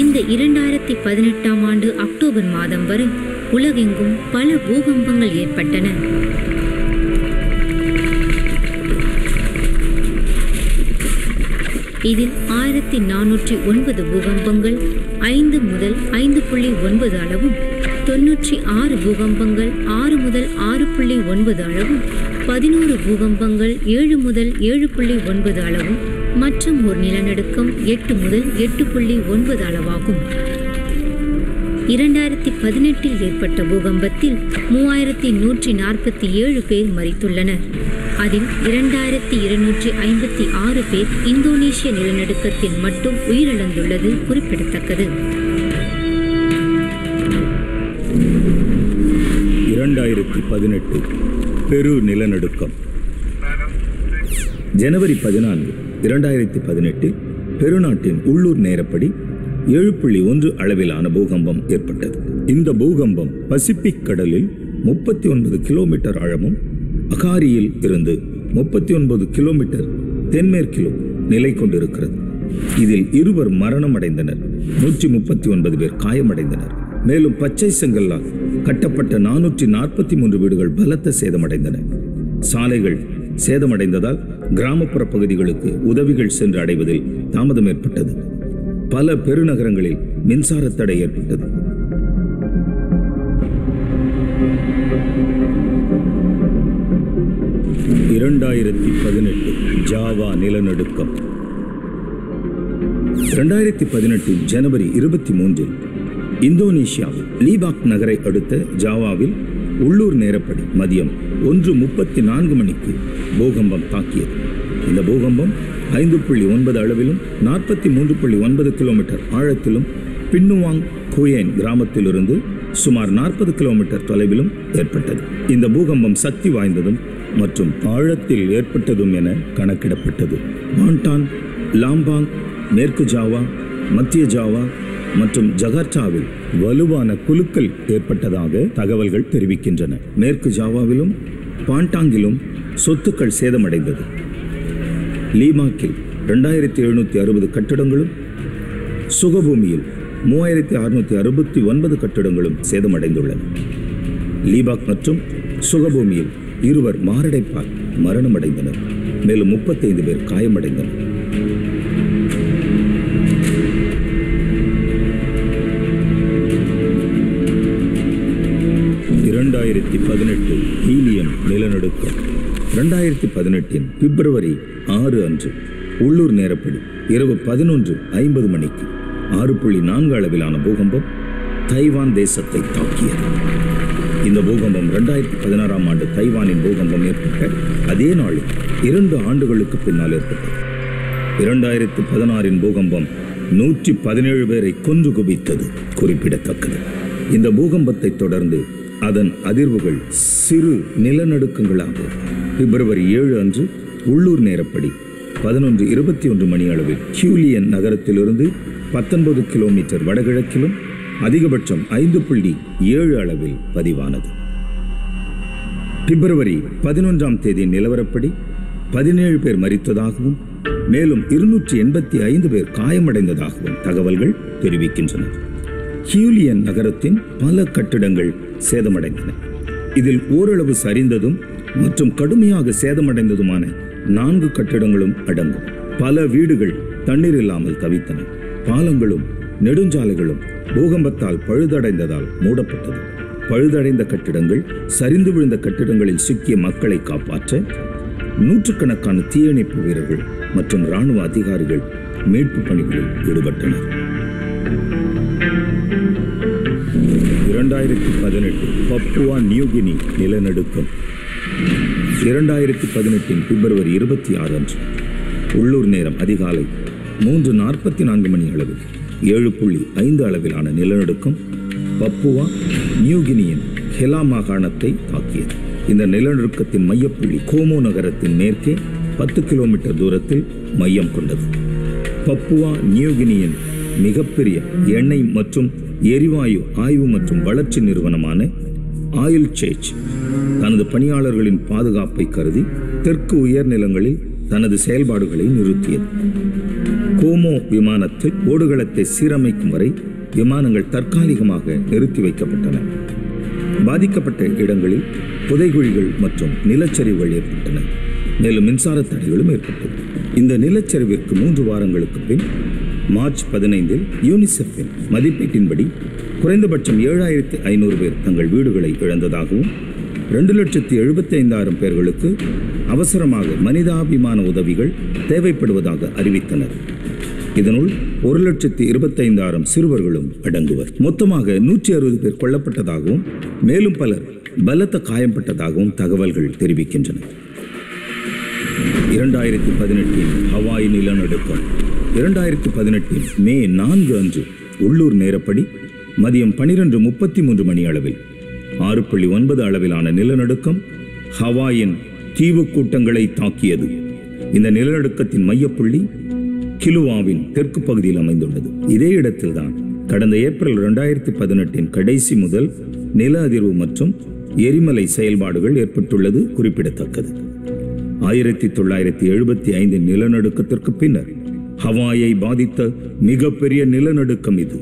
இந்த இரண்டாயிரத்தி பதினெட்டாம் ஆண்டு அக்டோபர் மாதம் வரை உலகெங்கும் பல பூகம்பங்கள் ஏற்பட்டன இதில் ஆயிரத்தி நானூற்றி ஒன்பது பூகம்பங்கள் ஐந்து முதல் ஐந்து புள்ளி ஒன்பது அளவும் தொன்னூற்றி ஆறு பூகம்பங்கள் ஆறு முதல் ஆறு புள்ளி ஒன்பது அளவும் பதினோரு பூகம்பங்கள் ஏழு முதல் ஏழு புள்ளி ஒன்பது அளவும் மற்றும் ஒரு நிலநடுக்கம் எட்டு முதல் எட்டு புள்ளி ஒன்பது அளவாகும். இரண்டாயிரத்தி பதினெட்டில் ஏற்பட்ட பூகம்பத்தில் மூவாயிரத்தி நூற்றி நாற்பத்தி ஏழு பேர் மறித்துள்ளனர் அதில் இரண்டாயிரத்தி இருநூற்றி ஐம்பத்தி ஆறு பேர் இந்தோனேஷிய நிலநடுக்கத்தில் மட்டும் உயிரிழந்துள்ளது குறிப்பிடத்தக்கது. இரண்டாயிரத்தி பதினெட்டு பெரு நிலநடுக்கம். ஜனவரி பதினான்கு இரண்டாயிரத்தி பதினெட்டு பெருநாட்டின் உள்ளூர் நேரப்படி ஏழு புள்ளி ஒன்று அளவிலான பூகம்பம் ஏற்பட்டது. இந்த பூகம்பம் பசிபிக் கடலில் முப்பத்தி ஒன்பது கிலோமீட்டர் ஆழமும் அகாரியில் இருந்து முப்பத்தி ஒன்பது கிலோமீட்டர் தென்மேற்கிலும் நிலை கொண்டிருக்கிறது. இதில் இருவர் மரணம் அடைந்தனர் நூற்றி முப்பத்தி ஒன்பது பேர் காயமடைந்தனர். மேலும் பச்சை செங்கல்லால் கட்டப்பட்ட நானூற்றி நாற்பத்தி மூன்று வீடுகள் பலத்த சேதமடைந்தன. சாலைகள் சேதமடைந்ததால் கிராமப்புற பகுதிகளுக்கு உதவிகள் சென்று அடைவதில் தாமதம் ஏற்பட்டது. பல பெருநகரங்களில் மின்சார தடை ஏற்பட்டது. இரண்டாயிரத்தி பதினெட்டு ஜாவா நிலநடுக்கம். இரண்டாயிரத்தி பதினெட்டு ஜனவரி இருபத்தி மூன்றில் இந்தோனேஷியாவில் லீபாக் நகரை அடுத்த ஜாவாவில் உள்ளூர் நேரப்படி மதியம் ஒன்று முப்பத்தி நான்கு மணிக்கு பூகம்பம் தாக்கியது. இந்த பூகம்பம் ஐந்து புள்ளி ஒன்பது அளவிலும் நாற்பத்தி மூன்று புள்ளி ஒன்பது கிலோமீட்டர் ஆழத்திலும் பின்னுவாங் குயேன் கிராமத்திலிருந்து சுமார் நாற்பது கிலோமீட்டர் தொலைவிலும் ஏற்பட்டது. இந்த பூகம்பம் சக்தி வாய்ந்ததும் மற்றும் ஆழத்தில் ஏற்பட்டதும் என கணக்கிடப்பட்டது. மாண்டான் லாம்பாங் மேற்கு ஜாவா மத்திய ஜாவா மற்றும் ஜகார்டாவில் வலுவான குழுக்கள் ஏற்பட்டதாக தகவல்கள் தெரிவிக்கின்றன. மேற்கு ஜாவாவிலும் பாண்டாங்கிலும் சொத்துக்கள் சேதமடைந்தது. லீமாக்கில் ரெண்டாயிரத்தி எழுநூற்றி அறுபது கட்டிடங்களும் சுகபூமியில் மூவாயிரத்தி அறுநூத்தி அறுபத்தி ஒன்பது கட்டிடங்களும் சேதமடைந்துள்ளன. லீபாக் மற்றும் சுகபூமியில் இருவர் மாரடைப்பால் மரணமடைந்தனர். மேலும் முப்பத்தைந்து பேர் காயமடைந்தனர். ரெண்டாயிரத்தி பதினெட்டின் பிப்ரவரி ஆறு அன்று. உள்ளூர் நேரப்படி இரவு பதினொன்று ஐம்பது மணிக்கு ஆறு புள்ளி நான்கு அளவிலான பூகம்பம் தைவான் தேசத்தை தாக்கியது. இந்த பூகம்பம் இரண்டாயிரத்தி பதினாறாம் ஆண்டு தைவானின் பூகம்பம் ஏற்பட்ட அதே நாளில் இரண்டு ஆண்டுகளுக்கு பின்னால் ஏற்பட்டது. இரண்டாயிரத்தி பதினாறின் பூகம்பம் நூற்றி பதினேழு பேரை கொன்று குவித்தது குறிப்பிடத்தக்கது. இந்த பூகம்பத்தை தொடர்ந்து அதன் அதிர்வுகள் சிறு நிலநடுக்கங்களாக பிப்ரவரி ஏழு அன்று உள்ளூர் நேரப்படி பதினொன்று இருபத்தி ஒன்று மணி அளவில் கியூலியன் நகரத்திலிருந்து பத்தொன்பது கிலோமீட்டர் வடகிழக்கிலும் அதிகபட்சம் ஐந்து புள்ளி ஏழு அளவில் பதிவானது. பிப்ரவரி பதினொன்றாம் தேதி நிலவரப்படி பதினேழு பேர் மறித்ததாகவும் மேலும் இருநூற்றி எண்பத்தி ஐந்து பேர் காயமடைந்ததாகவும் தகவல்கள் தெரிவிக்கின்றன. ஹியூலியன் நகரத்தின் பல கட்டிடங்கள் சேதமடைந்தன. இதில் ஓரளவு சரிந்ததும் மற்றும் கடுமையாக சேதமடைந்ததுமான நான்கு கட்டிடங்களும் அடங்கும். பல வீடுகள் தண்ணீர் இல்லாமல் தவித்தன. பாலங்களும் நெடுஞ்சாலைகளும் பூகம்பத்தால் பழுதடைந்ததால் மூடப்பட்டது. பழுதடைந்த கட்டிடங்கள் சரிந்து விழுந்த கட்டிடங்களில் சிக்கிய மக்களை காப்பாற்ற நூற்றுக்கணக்கான தீயணைப்பு வீரர்கள் மற்றும் இராணுவ அதிகாரிகள் மீட்பு பணிகளில் ஈடுபட்டனர். இரண்டாயிரத்தி பதினெட்டு பப்புவா நியூகினி நிலநடுக்கம். இரண்டாயிரத்தி பதினெட்டின் பிப்ரவரி இருபத்தி ஆறு அன்று உள்ளூர் நேரம் அதிகாலை மூன்று நாற்பத்தி நான்கு மணி அளவில் ஏழு புள்ளி ஐந்து அளவிலான நிலநடுக்கம் பப்புவா நியூகினியின் ஹெலா மாகாணத்தை தாக்கியது. இந்த நிலநடுக்கத்தின் மையப்புள்ளி கோமோ நகரத்தின் மேற்கே பத்து கிலோமீட்டர் தூரத்தில் மையம் கொண்டது. பப்புவா நியூகினியின் மிகப்பெரிய எண்ணெய் மற்றும் எரிவாயு ஆய்வு மற்றும் வளர்ச்சி நிறுவனமான ஆயில் சேச் தனது பணியாளர்களின் பாதுகாப்பை கருதி தெற்கு உயர்நிலங்களில் தனது செயல்பாடுகளை நிறுத்தியது. கோமோ விமானத்தில் ஓடுகளத்தை சீரமைக்கும் வரை விமானங்கள் தற்காலிகமாக நிறுத்தி வைக்கப்பட்டன. பாதிக்கப்பட்ட இடங்களில் புதைகுழிகள் மற்றும் நிலச்சரிவுகள் ஏற்பட்டன. மேலும் மின்சார தடைகளும் ஏற்பட்டது. இந்த நிலச்சரிவிற்கு மூன்று வாரங்களுக்கு பின் மார்ச் பதினைந்தில் யூனிசெஃபின் மதிப்பீட்டின்படி குறைந்தபட்சம் ஏழாயிரத்தி ஐநூறு பேர் தங்கள் வீடுகளை இழந்ததாகவும் ரெண்டு லட்சத்தி எழுபத்தி ஐந்தாயிரம் பேர்களுக்கு அவசரமாக மனிதாபிமான உதவிகள் தேவைப்படுவதாக அறிவித்தனர். இதனுள் ஒரு லட்சத்தி இருபத்தைந்தாயிரம் சிறுவர்களும் அடங்குவர். மொத்தமாக நூற்றி அறுபது பேர் கொல்லப்பட்டதாகவும் மேலும் பலர் பலத்த காயம்பட்டதாகவும் தகவல்கள் தெரிவிக்கின்றன. இரண்டாயிரத்தி பதினெட்டில் ஹவாய் நிலநடுக்கம். இரண்டாயிரத்தி பதினெட்டில் மே நான்கு அன்று உள்ளூர் நேரப்படி மதியம் பனிரெண்டு முப்பத்தி மூன்று மணி அளவில் ஆறு புள்ளி ஒன்பது அளவிலான நிலநடுக்கம் ஹவாயின் தீவு கூட்டங்களை தாக்கியது. இந்த நிலநடுக்கத்தின் மையப்புள்ளி கிலுவாவின் தெற்கு பகுதியில் அமைந்துள்ளது. இதே இடத்தில்தான் கடந்த ஏப்ரல் இரண்டாயிரத்தி பதினெட்டின் கடைசி முதல் நில அதிர்வு மற்றும் எரிமலை செயல்பாடுகள் ஏற்பட்டுள்ளது குறிப்பிடத்தக்கது. ஆயிரத்தி தொள்ளாயிரத்தி எழுபத்தி ஐந்து நிலநடுக்கத்திற்கு பின்னர் ஹவாயை பாதித்த மிகப்பெரிய நிலநடுக்கம் இது.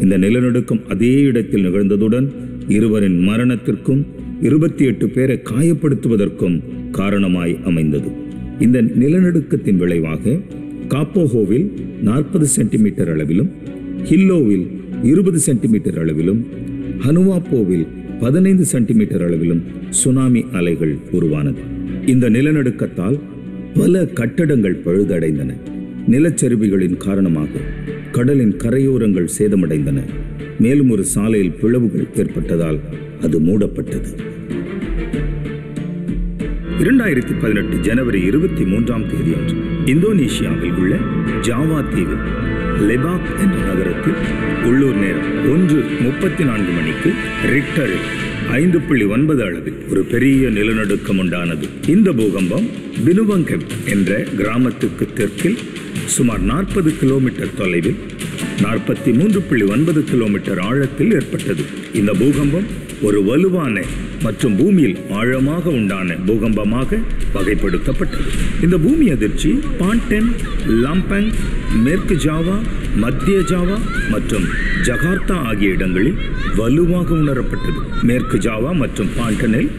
இந்த நிலநடுக்கம் அதே இடத்தில் நிகழ்ந்ததுடன் இருவரின் மரணத்திற்கும் இருபத்தி எட்டு பேரை காயப்படுத்துவதற்கும் காரணமாய் அமைந்தது. இந்த நிலநடுக்கத்தின் விளைவாக காப்போஹோவில் நாற்பது சென்டிமீட்டர் அளவிலும் ஹில்லோவில் இருபது சென்டிமீட்டர் அளவிலும் ஹனுவாப்போவில் பதினைந்து சென்டிமீட்டர் அளவிலும் சுனாமி அலைகள் உருவானது. இந்த நிலநடுக்கத்தால் பல கட்டடங்கள் பழுதடைந்தன. நிலச்சரிவுகளின் காரணமாக கடலின் கரையோரங்கள் சேதமடைந்தன. மேலும் ஒரு சாலையில் பிளவுகள் ஏற்பட்டதால் அது மூடப்பட்டது. இரண்டாயிரத்தி பதினெட்டு ஜனவரி இருபத்தி மூன்றாம் தேதி அன்று இந்தோனேஷியாவில் உள்ள ஜாவா தீவில் லெபாக் என்ற நகரத்தில் உள்ளூர் நேரம் ஒன்று முப்பத்தி நான்கு மணிக்கு ரிக்டரில் ஐந்து புள்ளி ஒன்பது அளவில் ஒரு பெரிய நிலநடுக்கம் உண்டானது. இந்த பூகம்பம் பினுவங்கெம் என்ற கிராமத்துக்கு தெற்கில் சுமார் நாற்பது கிலோமீட்டர் தொலைவில் நாற்பத்தி மூன்று புள்ளி ஒன்பது கிலோமீட்டர் ஆழத்தில் ஏற்பட்டது. இந்த பூகம்பம் ஒரு வலுவான மற்றும் பூமியில் ஆழமாக உண்டான பூகம்பமாக வகைப்படுத்தப்பட்டது. இந்த பூமி அதிர்ச்சி பாண்டென் லாம்பங் மேற்கு ஜாவா மத்திய ஜாவா மற்றும் ஜகார்த்தா ஆகிய இடங்களில் வலுவாக உணரப்பட்டது. மேற்கு ஜாவா மற்றும் பாண்டனில்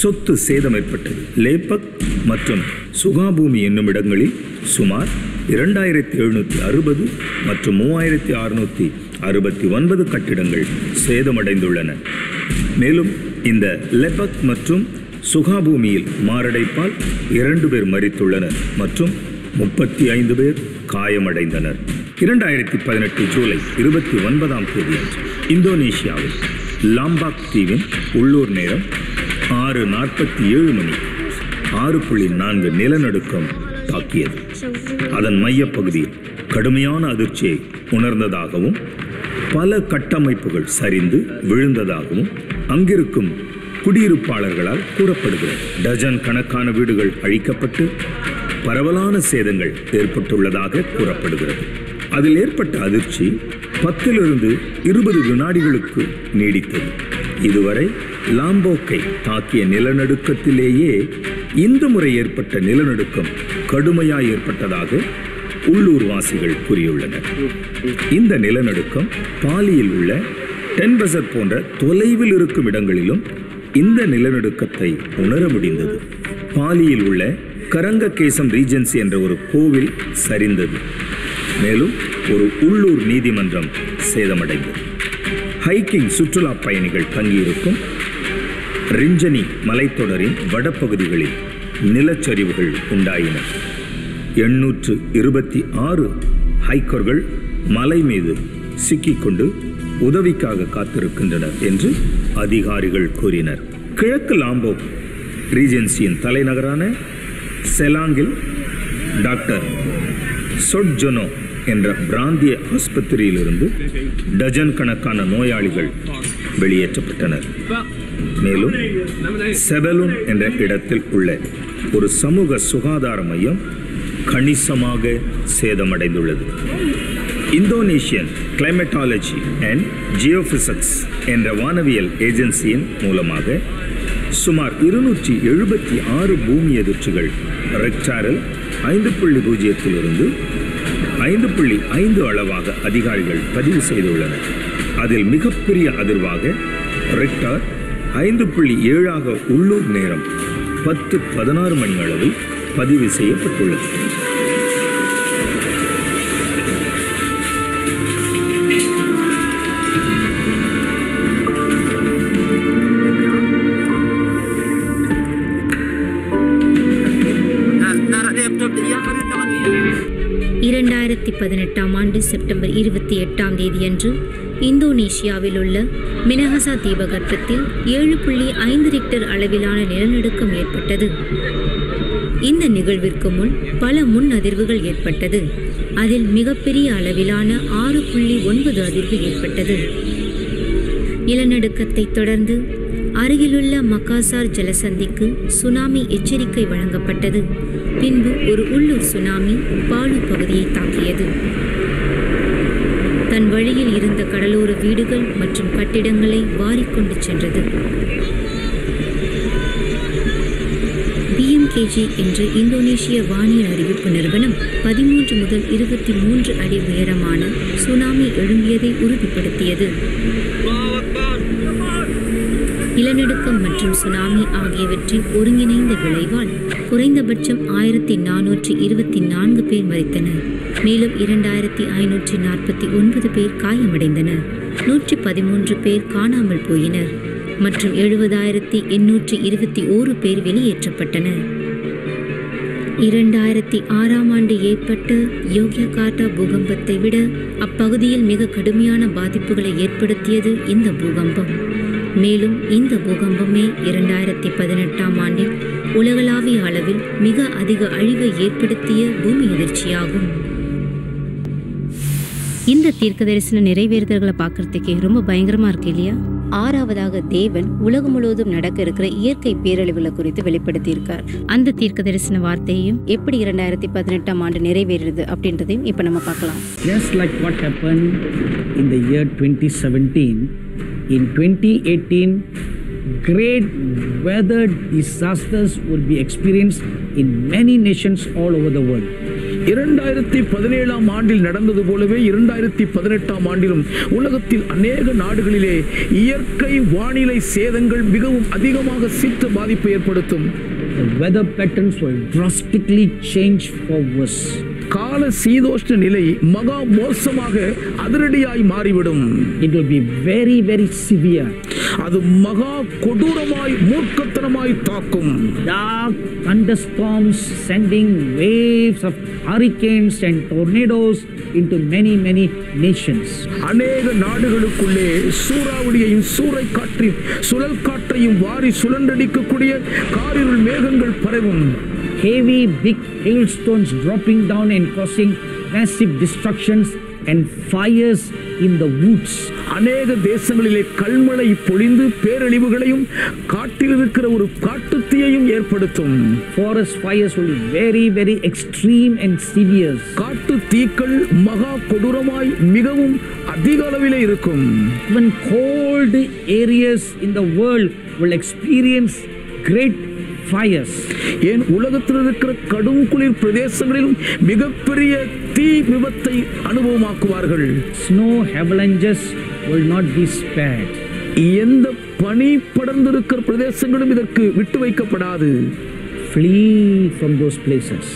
சொத்து சேதம் ஏற்பட்டது லேபக் மற்றும் சுகாபூமி என்னும் இடங்களில் சுமார் இரண்டாயிரத்தி எழுநூற்றி அறுபது மற்றும் மூவாயிரத்தி அறுநூற்றி அறுபத்தி ஒன்பது கட்டிடங்கள் சேதமடைந்துள்ளன. மேலும் இந்த லெபக் மற்றும் சுகாபூமியில் மாரடைப்பால் இரண்டு பேர் மறித்துள்ளனர் மற்றும் முப்பத்தி ஐந்து பேர் காயமடைந்தனர். இரண்டாயிரத்தி பதினெட்டு ஜூலை இருபத்தி ஒன்பதாம் தேதி அன்று இந்தோனேஷியாவில் லாம்பாக் தீவின் உள்ளூர் நேரம் ஆறு நாற்பத்தி ஏழு மணி. ஆறு புள்ளி நான்கு நிலநடுக்கம் தாக்கியது. அதன் மையப்பகுதியில் கடுமையான அதிர்ச்சியை உணர்ந்ததாகவும் பல கட்டமைப்புகள் சரிந்து விழுந்ததாகவும் அங்கிருக்கும் குடியிருப்பாளர்களால் கூறப்படுகிறது. டஜன் கணக்கான வீடுகள் அழிக்கப்பட்டு பரவலான சேதங்கள் ஏற்பட்டுள்ளதாக கூறப்படுகிறது. அதில் ஏற்பட்ட அதிர்ச்சி பத்திலிருந்து இருபது வினாடிகளுக்கு நீடித்தது. இதுவரை லாம்போக்கை தாக்கிய நிலநடுக்கத்திலேயே இந்த முறை ஏற்பட்ட நிலநடுக்கம் கடுமையாய் ஏற்பட்டதாக உள்ளூர்வாசிகள் கூறியுள்ளனர். இந்த நிலநடுக்கம் பாலியில் உள்ள டென்பசர் போன்ற தொலைவில் இருக்கும் இடங்களிலும் இந்த நிலநடுக்கத்தை உணர முடிந்தது. பாலியில் உள்ள கரங்ககேசம் ரீஜென்சி என்ற ஒரு கோவில் சரிந்தது. மேலும் ஒரு உள்ளூர் நீதிமன்றம் சேதமடைந்தது. ஹைக்கிங் சுற்றுலா பயணிகள் தங்கியிருக்கும் ரிஞ்சனி மலைத்தொடரின் வடப்பகுதிகளில் நிலச்சரிவுகள் உண்டாயின. எண்ணூற்று இருபத்தி ஆறு ஹைக்கர்கள் மலை மீது சிக்கிக்கொண்டு உதவிக்காக காத்திருக்கின்றனர் என்று அதிகாரிகள் கூறினர். கிழக்கு லாம்போ ரீஜென்சியின் தலைநகரான செலாங்கில் டாக்டர் சொட்ஜொனோ என்ற பிராந்திய ஆஸ்பத்திரியிலிருந்து டஜன் கணக்கான நோயாளிகள் வெளியேற்றப்பட்டனர். மேலும் செபலூன் என்ற இடத்தில் உள்ள ஒரு சமூக சுகாதார மையம் கணிசமாக சேதமடைந்துள்ளது. இந்தோனேஷியன் கிளைமேட்டாலஜி அண்ட் ஜியோபிசிக்ஸ் என்ற வானவியல் ஏஜென்சியின் மூலமாக சுமார் இருநூற்றி எழுபத்தி ஆறு பூமி எதிர்ச்சிகள் ரெக்டாரில் ஐந்து புள்ளி பூஜ்ஜியத்திலிருந்து ஐந்து புள்ளி ஐந்து அளவாக அதிகாரிகள் பதிவு செய்துள்ளனர் அதில் மிகப்பெரிய அதிர்வாக ரெக்டார் ஐந்து புள்ளி ஏழாக உள்ளூர் நேரம் பத்து பதினாறு மணி அளவில் பதிவு செய்யப்பட்டுள்ளது. இந்தோனேஷியாவில் உள்ள மினஹசா தீபகற்பத்தில் ஏழு புள்ளி ஐந்து ரிக்டர் அளவிலான நிலநடுக்கம் ஏற்பட்டது. இந்த நிகழ்விற்கு முன் பல முன் அதிர்வுகள் ஏற்பட்டது. அதில் மிகப்பெரிய அளவிலான ஆறு புள்ளி ஒன்பது அதிர்வு ஏற்பட்டது. நிலநடுக்கத்தை தொடர்ந்து அருகிலுள்ள மக்காசார் ஜலசந்திக்கு சுனாமி எச்சரிக்கை வழங்கப்பட்டது. பின்பு ஒரு உள்ளூர் சுனாமி பாலு பகுதியை தாக்கியது. தன் வழியில் இருந்த கடலோர வீடுகள் மற்றும் கட்டிடங்களை வாரிக்கொண்டு சென்றது. பிஎம்கேஜி என்ற இந்தோனேஷிய வானியல் அறிவிப்பு நிறுவனம் பதிமூன்று முதல் இருபத்தி மூன்று அடி உயரமான சுனாமி எழும்பியதை உறுதிப்படுத்தியது. நிலநடுக்கம் மற்றும் சுனாமி ஆகியவற்றின் ஒருங்கிணைந்த விளைவால் குறைந்தபட்சம் ஆயிரத்தி நானூற்றி இருபத்தி நான்கு பேர் மறித்தனர். மேலும் இரண்டாயிரத்தி ஐநூற்றி நாற்பத்தி ஒன்பது பேர் காயமடைந்தனர். நூற்றி பதிமூன்று பேர் காணாமல் போயினர். மற்றும் எழுபதாயிரத்தி எண்ணூற்றி இருபத்தி ஓரு பேர் வெளியேற்றப்பட்டனர். இரண்டாயிரத்தி ஆறாம் ஆண்டு ஏற்பட்ட யோகியகார்டா பூகம்பத்தை விட அப்பகுதியில் மிக கடுமையான பாதிப்புகளை ஏற்படுத்தியது இந்த பூகம்பம். மேலும் இந்த பூகம்பமே இரண்டாயிரத்தி பதினெட்டாம் ஆண்டில் உலகளாவிய அளவில் மிக அதிக அழிவை ஏற்படுத்திய பூமி எதிர்ச்சியாகும் இந்த தீர்க்க தரிசன நிறைவேறுதல்களை பார்க்கறதுக்கே ரொம்ப பயங்கரமா இருக்கு இல்லையா? ஆறாவதாக தேவன் உலகம் முழுவதும் நடக்க இருக்கிற இயற்கை பேரழிவுகளை குறித்து வெளிப்படுத்தியிருக்கார். அந்த தீர்க்க தரிசன வார்த்தையையும் எப்படி இரண்டாயிரத்தி பதினெட்டாம் ஆண்டு நிறைவேறுது அப்படின்றதையும் இப்ப நம்ம பார்க்கலாம். Just like what happened in the year 2017, in 2018, great weather disasters will be experienced in many nations all over the world. இரண்டாயிரத்தி பதினேழாம் ஆண்டில் நடந்தது போலவே இரண்டாயிரத்தி பதினெட்டாம் ஆண்டிலும் உலகத்தில் அநேக நாடுகளிலே இயற்கை வானிலை சேதங்கள் மிகவும் அதிகமாக சீற்ற பாதிப்பை ஏற்படுத்தும் The weather patterns will drastically change for worse. கால சீதோஷ்ண நிலை மகா மோசமாக அதிரடியாய் மாறிவிடும் It will be very, very severe. அது மகா கொடூரமாய் மூர்க்கத்தனமாய் தாக்கும் Dark thunderstorms sending waves of hurricanes and tornadoes into many, many nations. அநேக நாடுகளுக்குள்ளே சூறாவளியையும் சூறை காற்றையும் சுழல் காற்றையும் வாரி சுழன்றடிக்கக்கூடிய காரிருள் மேகங்கள் பரவும் Heavy, big hailstones dropping down and causing massive destructions and fires in the woods. அநேக தேசங்களிலே கல்மழை பொழிந்து பேரழிவுகளையும் காட்டில் இருக்கிற ஒரு காட்டுத்தீயையும் ஏற்படுத்தும் Forest fires will be very, very extreme and severe. காட்டு தீக்கள் மகா கொடூரமாய் மிகவும் அதிக அளவிலே இருக்கும் Even cold areas in the world will experience great fires. ஏன் உலகத்தில் இருக்கிற கடும் குளிர் பிரதேசங்களிலும் மிகப்பெரிய தீ விபத்தை அனுபவமாக்குவார்கள் Snow avalanches will not be spared. எந்த பனி படர்ந்திருக்கிற பிரதேசங்களும் இதற்கு விட்டு வைக்கப்படாது Flee from those places.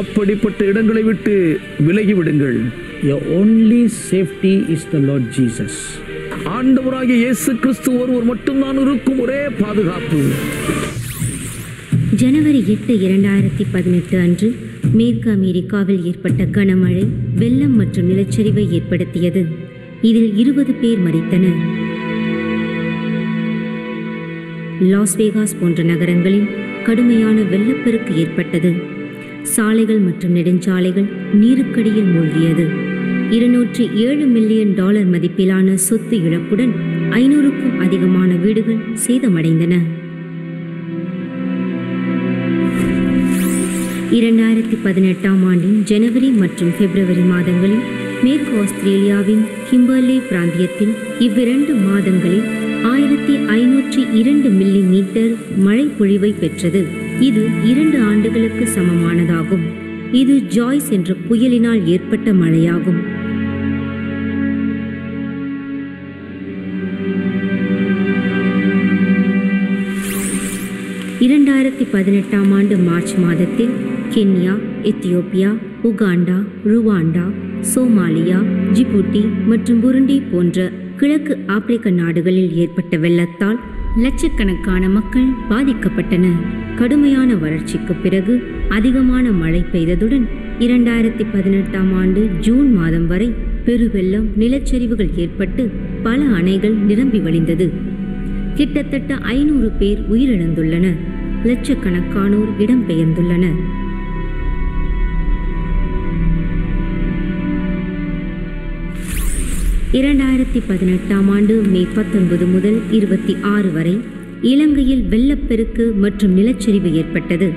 அப்படிப்பட்ட இடங்களை விட்டு விலகி விடுங்கள் Your only safety is the Lord Jesus. ஆண்டவராகிய இயேசு கிறிஸ்து ஒருவர் மட்டும்தான் இருக்கும் ஒரே பாதுகாப்பு ஜனவரி எட்டு இரண்டாயிரத்தி பதினெட்டு அன்று மேற்கு அமெரிக்காவில் ஏற்பட்ட கனமழை வெள்ளம் மற்றும் நிலச்சரிவை ஏற்படுத்தியது. இதில் இருபது பேர் மறித்தனர். லாஸ் வேகாஸ் போன்ற நகரங்களில் கடுமையான வெள்ளப்பெருக்கு ஏற்பட்டது. சாலைகள் மற்றும் நெடுஞ்சாலைகள் நீருக்கடியில் மூழ்கியது. இருநூற்றி ஏழு மில்லியன் டாலர் மதிப்பிலான சொத்து இழப்புடன் ஐநூறுக்கும் அதிகமான வீடுகள் சேதமடைந்தன. இரண்டாயிரத்தி பதினெட்டாம் ஆண்டின் ஜனவரி மற்றும் பிப்ரவரி மாதங்களில் மேற்கு ஆஸ்திரேலியாவின் கிம்பர்லே பிராந்தியத்தில் இவ்விரண்டு மாதங்களில் ஆயிரத்தி ஐநூற்றி இரண்டு மில்லி மீட்டர் மழை பொழிவை பெற்றது. இது இரண்டு ஆண்டுகளுக்கு சமமானதாகும். இது ஜாய்ஸ் என்ற புயலினால் ஏற்பட்ட மழையாகும். இரண்டாயிரத்தி பதினெட்டாம் ஆண்டு மார்ச் மாதத்தில் Kenya Ethiopia Uganda Rwanda Somalia Djibouti மற்றும் புருண்டி போன்ற கிழக்கு ஆப்பிரிக்க நாடுகளில் ஏற்பட்ட வெள்ளத்தால் லட்சக்கணக்கான மக்கள் பாதிக்கப்பட்டனர் கடுமையான வறட்சிக்கு பிறகு அதிகமான மழை பெய்ததுடன் இரண்டாயிரத்தி பதினெட்டாம் ஆண்டு ஜூன் மாதம் வரை பெருவெள்ளம் நிலச்சரிவுகள் ஏற்பட்டு பல அணைகள் நிரம்பி வழிந்தது. கிட்டத்தட்ட ஐநூறு பேர் உயிரிழந்துள்ளனர். லட்சக்கணக்கானோர் இடம்பெயர்ந்துள்ளனர். இரண்டாயிரத்தி பதினெட்டாம் ஆண்டு மே பத்தொன்பது முதல் இருபத்தி ஆறு வரை இலங்கையில் வெள்ளப்பெருக்கு மற்றும் நிலச்சரிவு ஏற்பட்டது.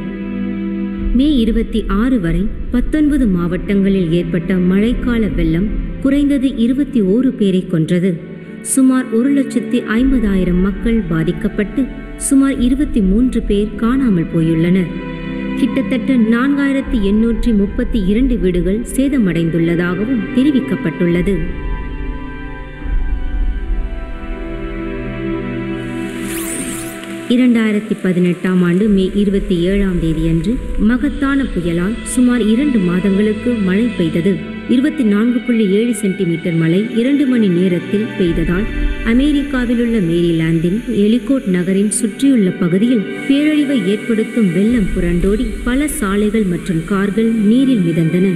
மே இருபத்தி ஆறு வரை பத்தொன்பது மாவட்டங்களில் ஏற்பட்ட மழைக்கால வெள்ளம் குறைந்தது இருபத்தி ஓரு பேரை கொன்றது. சுமார் ஒரு லட்சத்தி ஐம்பதாயிரம் மக்கள் பாதிக்கப்பட்டு சுமார் இருபத்தி மூன்று பேர் காணாமல் போயுள்ளனர். கிட்டத்தட்ட நான்காயிரத்தி எண்ணூற்றி முப்பத்தி இரண்டு வீடுகள் சேதமடைந்துள்ளதாகவும் தெரிவிக்கப்பட்டுள்ளது. இரண்டாயிரத்தி பதினெட்டாம் ஆண்டு மே இருபத்தி ஏழாம் தேதியன்று மகத்தான புயலால் சுமார் இரண்டு மாதங்களுக்கு மழை பெய்தது. இருபத்தி நான்கு புள்ளி ஏழு சென்டிமீட்டர் மழை இரண்டு மணி நேரத்தில் பெய்ததால் அமெரிக்காவில் உள்ள மேரிலாந்தின் எலிகோட் நகரின் சுற்றியுள்ள பகுதியில் பேரழிவை ஏற்படுத்தும் வெள்ளம் புரண்டோடி பல சாலைகள் மற்றும் கார்கள் நீரில் மிதந்தன.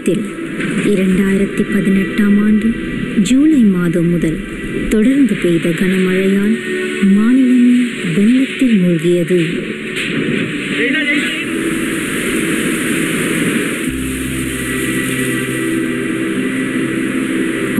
மாநிலத்தில் இரண்டாயிரத்தி பதினெட்டாம் ஆண்டு ஜூலை மாதம் முதல் தொடர்ந்து பெய்த கனமழையால் மாநிலம் வெள்ளத்தில் மூழ்கியது.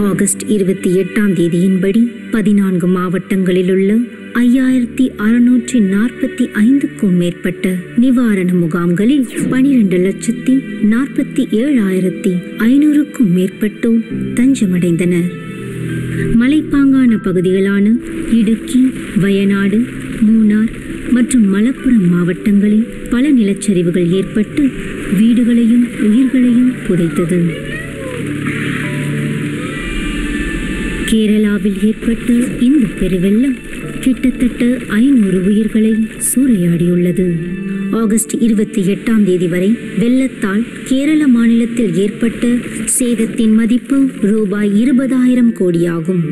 ஆகஸ்ட் இருபத்தி எட்டாம் தேதியின்படி பதினான்கு மாவட்டங்களில் உள்ள ஐயாயிரத்தி அறுநூற்றி நாற்பத்தி ஐந்துக்கும் மேற்பட்ட நிவாரண முகாம்களில் பனிரெண்டு லட்சத்தி நாற்பத்தி ஏழாயிரத்தி ஐநூறுக்கும் மேற்பட்டோர் தஞ்சமடைந்தனர். மலைப்பாங்கான பகுதிகளான இடுக்கி வயநாடு மூணார் மற்றும் மலப்புரம் மாவட்டங்களில் பல நிலச்சரிவுகள் ஏற்பட்டு வீடுகளையும் உயிர்களையும் புதைத்தது. கேரளாவில் ஏற்பட்ட இந்த பெருவெள்ளம் கிட்டத்தட்ட ஐநூறு உயிர்களை சூறையாடியுள்ளது. ஆகஸ்ட் இருபத்தி எட்டாம் தேதி வரை வெள்ளத்தால் கேரள மாநிலத்தில் ஏற்பட்ட சேதத்தின் மதிப்பு ரூபாய் இருபதாயிரம் கோடியாகும்.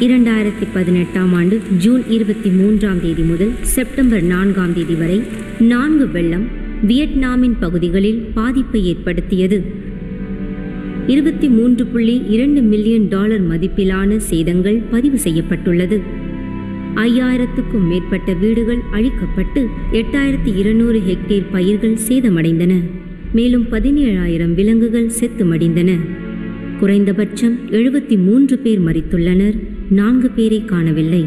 இரண்டாயிரத்தி பதினெட்டாம் ஆண்டு ஜூன் இருபத்தி மூன்றாம் தேதி முதல் செப்டம்பர் நான்காம் தேதி வரை நான்கு வெள்ளம் வியட்நாமின் பகுதிகளில் பாதிப்பை ஏற்படுத்தியது. இருபத்தி மூன்று புள்ளி இரண்டு மில்லியன் டாலர் மதிப்பிலான சேதங்கள் பதிவு செய்யப்பட்டுள்ளது. ஐயாயிரத்துக்கும் மேற்பட்ட வீடுகள் அழிக்கப்பட்டு எட்டாயிரத்தி இருநூறு ஹெக்டேர் பயிர்கள் சேதமடைந்தன. மேலும் பதினேழாயிரம் விலங்குகள் செத்து மடிந்தன குறைந்தபட்சம் எழுபத்தி மூன்று பேர் மறித்துள்ளனர் நான்கு பேரை காணவில்லை.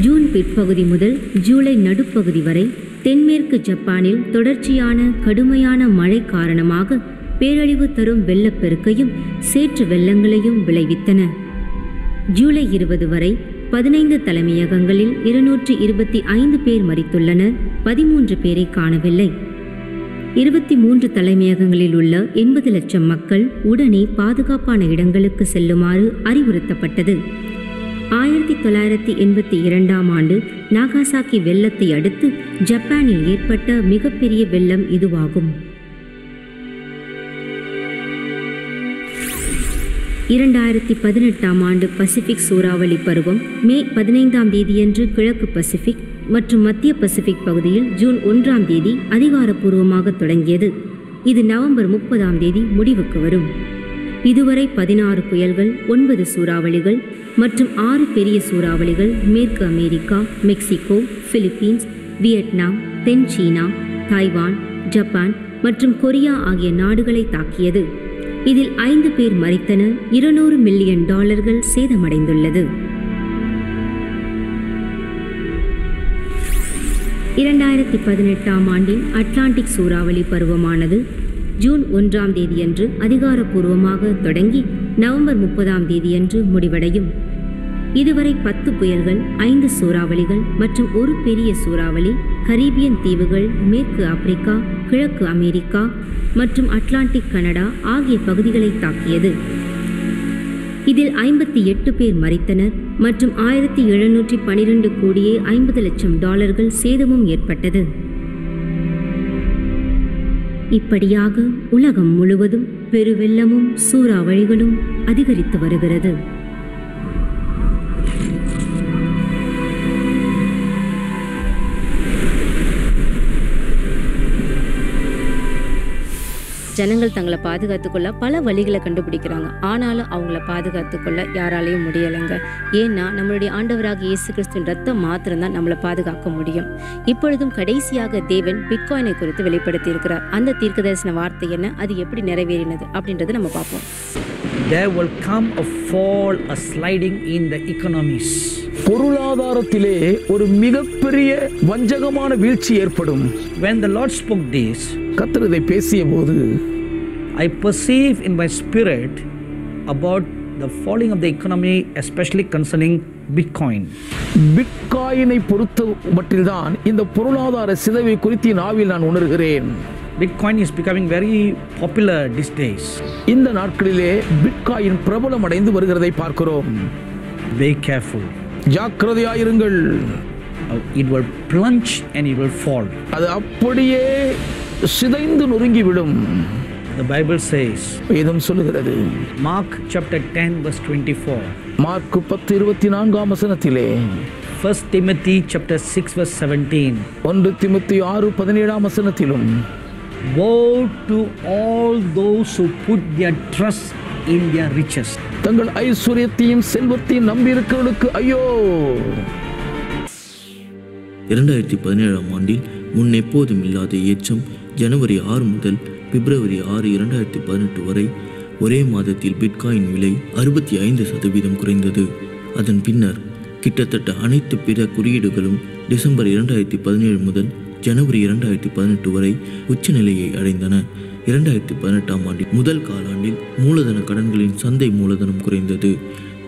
ஜூன் பிற்பகுதி முதல் ஜூலை நடுப்பகுதி வரை தென்மேற்கு ஜப்பானில் தொடர்ச்சியான கடுமையான மழை காரணமாக பேரழிவு தரும் வெள்ளப்பெருக்கையும் சேற்று வெள்ளங்களையும் விளைவித்தன. ஜூலை இருபது வரை பதினைந்து தலைமையகங்களில் இருநூற்றி இருபத்தி ஐந்து பேர் மறித்துள்ளனர் பதிமூன்று பேரை காணவில்லை. இருபத்தி மூன்று தலைமையகங்களில் உள்ள எண்பது லட்சம் மக்கள் உடனே பாதுகாப்பான இடங்களுக்கு செல்லுமாறு அறிவுறுத்தப்பட்டது. ஆயிரத்தி தொள்ளாயிரத்தி எண்பத்தி இரண்டாம் ஆண்டு நாகாசாக்கி வெள்ளத்தை அடுத்து ஜப்பானில் ஏற்பட்ட மிகப்பெரிய வெள்ளம் இதுவாகும். இரண்டாயிரத்தி பதினெட்டாம் ஆண்டு பசிபிக் சூறாவளி பருவம் மே பதினைந்தாம் தேதியன்று கிழக்கு பசிபிக் மற்றும் மத்திய பசிபிக் பகுதியில் ஜூன் ஒன்றாம் தேதி அதிகாரப்பூர்வமாக தொடங்கியது. இது நவம்பர் முப்பதாம் தேதி முடிவுக்கு வரும். இதுவரை பதினாறு புயல்கள் ஒன்பது சூறாவளிகள் மற்றும் ஆறு பெரிய சூறாவளிகள் மேற்கு அமெரிக்கா மெக்சிகோ பிலிப்பீன்ஸ் வியட்நாம் தென் சீனா தாய்வான் ஜப்பான் மற்றும் கொரியா ஆகிய நாடுகளை தாக்கியது. இதில் ஐந்து பேர் மறித்தனர் இருநூறு மில்லியன் டாலர்கள் சேதமடைந்துள்ளது. இரண்டாயிரத்தி பதினெட்டாம் ஆண்டின் அட்லாண்டிக் சூறாவளி பருவமானது ஜூன் ஒன்றாம் தேதியன்று அதிகாரப்பூர்வமாக தொடங்கி நவம்பர் முப்பதாம் தேதியன்று முடிவடையும். இதுவரை பத்து புயல்கள் ஐந்து சூறாவளிகள் மற்றும் ஒரு பெரிய சூறாவளி கரீபியன் தீவுகள் மேற்கு ஆப்பிரிக்கா கிழக்கு அமெரிக்கா மற்றும் அட்லாண்டிக் கனடா ஆகிய பகுதிகளை தாக்கியது. இதில் ஐம்பத்தி எட்டு பேர் மறித்தனர் மற்றும் ஆயிரத்தி எழுநூற்றி பனிரெண்டு கோடியே ஐம்பது லட்சம் டாலர்கள் சேதமும் ஏற்பட்டது. இப்படியாக உலகம் முழுவதும் பெருவெள்ளமும் சூறாவளிகளும் அதிகரித்து வருகிறது. ஜனங்கள் தங்களை பாதுகாத்துக்கொள்ள பல வழிகளை கண்டுபிடிக்கிறாங்க. ஆனாலும் அவங்கள பாதுகாத்துக்கொள்ள யாராலையும் முடியலைங்க. ஏன்னா நம்மளுடைய ஆண்டவராக இயேசு கிறிஸ்துவின் ரத்தம் மாத்திரம்தான் நம்மளை பாதுகாக்க முடியும். இப்பொழுதும் கடைசியாக தேவன் பிட்காயினை குறித்து வெளிப்படுத்தி இருக்கிறார் அந்த தீர்க்கதரிசன வார்த்தை என்ன? அது எப்படி நிறைவேறினது? அப்படின்றத நம்ம பார்ப்போம். There will come a fall, a sliding in the economies. பொருளாதாரத்திலே ஒரு மிகப்பெரிய வஞ்சகமான வீழ்ச்சி ஏற்படும் When the Lord spoke this, கர்த்தர் இதை பேசிய போது I perceive in my spirit about the falling of the economy, especially concerning Bitcoin. பிட்காயினை பொறுத்த மட்டில்தான் இந்த பொருளாதார சிதைவை குறித்து ஆவியில் நான் உணர்கிறேன் Bitcoin is becoming very popular these days. இந்த நாட்களிலே பிட்காயின் பிரபலம் அடைந்து வருகிறதை பார்க்கிறோம் Be careful. ஜாக்கிரதையாயிருங்கள் Uh, It will plunge and it will fall. அது அப்படியே சிதைந்து நொறுங்கிவிடும் The Bible says, வேதம் சொல்லுகிறது Mark chapter 10, verse 24. மார்க்கு பத்து இருபத்தி நான்காம் வசனத்திலே First Timothy chapter 6, verse 17. ஒன்று திமுத்தி ஆறு பதினேழாம் வசனத்திலும் Woe to all those who put their trust in their riches. தங்கள் ஐஸ்வர்யத்தையும் செல்வத்தையும் நம்பியிருக்கிறவர்களுக்கு ஐயோ இரண்டாயிரத்தி பதினேழாம் ஆண்டில் முன் எப்போதும் இல்லாத ஏற்றம் ஜனவரி ஆறு முதல் பிப்ரவரி ஆறு இரண்டாயிரத்தி பதினெட்டு வரை ஒரே மாதத்தில் பிட்காயின் விலை அறுபத்தி ஐந்து சதவீதம் குறைந்தது அதன் பின்னர் கிட்டத்தட்ட அனைத்து பிற குறியீடுகளும் டிசம்பர் இரண்டாயிரத்தி பதினேழு முதல் ஜனவரி இரண்டாயிரத்தி பதினெட்டு வரை உச்சநிலையை அடைந்தன. இரண்டாயிரத்தி பதினெட்டாம் ஆண்டின் முதல் காலாண்டில் மூலதன கடன்களின் சந்தை மூலதனம் குறைந்தது.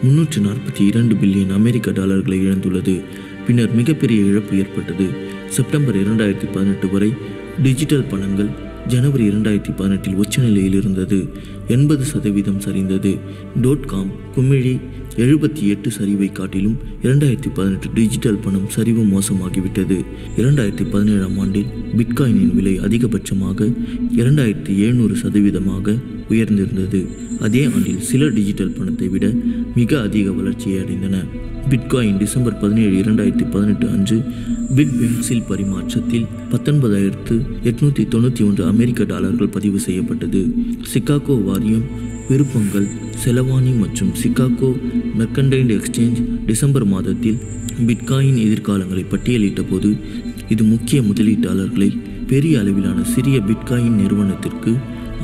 முன்னூற்று நாற்பத்தி இரண்டு பில்லியன் அமெரிக்க டாலர்களை இழந்துள்ளது. பின்னர் மிகப்பெரிய இழப்பு ஏற்பட்டது. செப்டம்பர் இரண்டாயிரத்தி பதினெட்டு வரை டிஜிட்டல் பணங்கள் ஜனவரி இரண்டாயிரத்தி பதினெட்டில் உச்சநிலையில் இருந்தது. எண்பது சதவீதம் சரிந்தது. டோட் காம் குமிழி எழுபத்தி எட்டு சரிவை காட்டிலும் இரண்டாயிரத்தி பதினெட்டு டிஜிட்டல் பணம் சரிவு மோசமாகிவிட்டது. இரண்டாயிரத்தி பதினேழாம் ஆண்டில் பிட்காயினின் விலை அதிகபட்சமாக இரண்டாயிரத்தி எழுநூறு சதவீதமாக உயர்ந்திருந்தது. அதே ஆண்டில் சில டிஜிட்டல் பணத்தை விட மிக அதிக வளர்ச்சியை அடைந்தன. பிட்காயின் டிசம்பர் பதினேழு இரண்டாயிரத்தி பதினெட்டு அன்று பிட்பென்சில் பரிமாற்றத்தில் பத்தொன்பதாயிரத்து எட்நூற்றி தொண்ணூற்றி ஒன்று அமெரிக்க டாலர்கள் பதிவு செய்யப்பட்டது. சிகாகோ வாரியம் விருப்பங்கள் செலவானி மற்றும் சிகாகோ மெர்கண்டைண்ட் எக்ஸ்சேஞ்ச் டிசம்பர் மாதத்தில் பிட்காயின் எதிர்காலங்களை பட்டியலிட்ட போது இது முக்கிய முதலீட்டாளர்களை பெரிய அளவிலான சிறிய பிட்காயின் நிறுவனத்திற்கு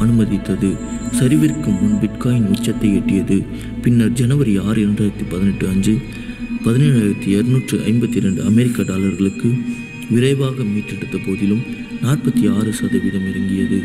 அனுமதித்தது. சரிவிற்கு முன் பிட்காயின் உச்சத்தை எட்டியது. பின்னர் ஜனவரி ஆறு இரண்டாயிரத்தி பதினெட்டு அன்று பதினேழாயிரத்தி இரநூற்று ஐம்பத்தி இரண்டு அமெரிக்க டாலர்களுக்கு விரைவாக மீட்டெடுத்த போதிலும் நாற்பத்தி ஆறு சதவீதம் இறங்கியது.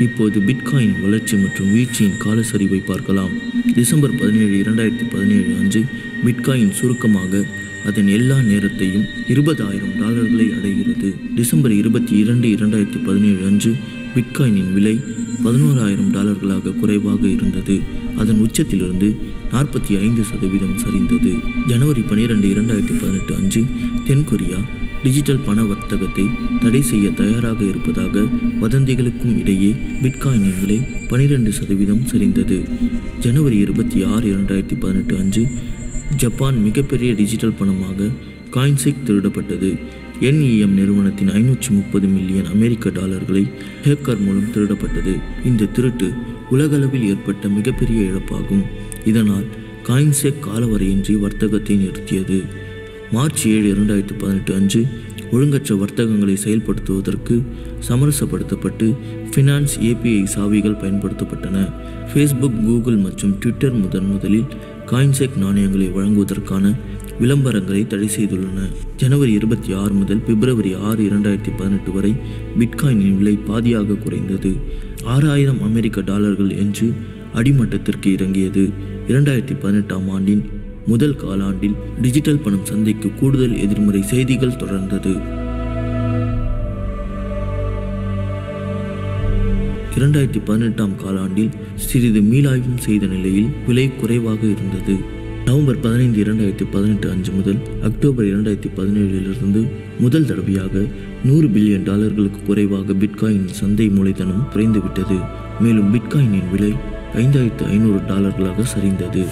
இப்போது பிட்காயின் வளர்ச்சி மற்றும் வீழ்ச்சியின் கால சரிவை பார்க்கலாம். டிசம்பர் பதினேழு இரண்டாயிரத்தி பதினேழு அன்று பிட்காயின் சுருக்கமாக அதன் எல்லா நேரத்தையும் இருபதாயிரம் டாலர்களை அடைகிறது. டிசம்பர் இருபத்தி இரண்டு இரண்டாயிரத்தி பதினேழு அன்று பிட்காயினின் விலை பதினோராயிரம் டாலர்களாக குறைவாக இருந்தது. அதன் உச்சத்திலிருந்து நாற்பத்தி ஐந்து சதவீதம் சரிந்தது. ஜனவரி பனிரெண்டு இரண்டாயிரத்தி பதினெட்டு அன்று தென்கொரியா டிஜிட்டல் பண வர்த்தகத்தை தடை செய்ய தயாராக இருப்பதாக வதந்திகளுக்கும் இடையே பிட்காயினின் விலை பனிரெண்டு சதவீதம் சரிந்தது. ஜனவரி இருபத்தி ஆறு இரண்டாயிரத்தி பதினெட்டு அன்று ஜப்பான் மிகப்பெரிய டிஜிட்டல் பணமாக காயின்செக் திருடப்பட்டது. என்இஎம் நிறுவனத்தின் ஐநூற்றி முப்பது மில்லியன் அமெரிக்க டாலர்களை ஹேக்கர் மூலம் திருடப்பட்டது. இந்த திருட்டு உலகளவில் ஏற்பட்ட மிகப்பெரிய இழப்பாகும். இதனால் காயின்செக் காலவரையின்றி வர்த்தகத்தை நிறுத்தியது. மார்ச் ஏழு இரண்டாயிரத்தி பதினெட்டு அன்று ஒழுங்கற்ற வர்த்தகங்களை செயல்படுத்துவதற்கு சமரசப்படுத்தப்பட்டு ஃபினான்ஸ் ஏபிஐ சாவிகள் பயன்படுத்தப்பட்டன. ஃபேஸ்புக் கூகுள் மற்றும் ட்விட்டர் முதன் முதலில் காயின்செக் நாணயங்களை வழங்குவதற்கான விளம்பரங்களை தடை செய்துள்ளன. ஜனவரி இருபத்தி ஆறு முதல் பிப்ரவரி ஆறு இரண்டாயிரத்தி பதினெட்டு வரை பிட்காயினின் விலை பாதியாக குறைந்தது. ஆறாயிரம் அமெரிக்க டாலர்கள் என்று அடிமட்டத்திற்கு இறங்கியது. இரண்டாயிரத்தி பதினெட்டாம் ஆண்டின் முதல் காலாண்டில் டிஜிட்டல் பணம் சந்தைக்கு கூடுதல் எதிர்மறை செய்திகள் தொடர்ந்தது. இரண்டாயிரத்தி பதினெட்டாம் காலாண்டில் சிறிது மீளாய்வும் செய்த நிலையில் விலை குறைவாக இருந்தது. நவம்பர் பதினைந்து இரண்டாயிரத்தி பதினெட்டு அஞ்சு முதல் அக்டோபர் இரண்டாயிரத்தி பதினேழிலிருந்து முதல் தடவையாக நூறு பில்லியன் டாலர்களுக்கு குறைவாக பிட்காயின் சந்தை மூலதனம் குறைந்துவிட்டது. மேலும் பிட்காயினின் விலை ஐந்தாயிரத்து ஐநூறு டாலர்களாக சரிந்தது.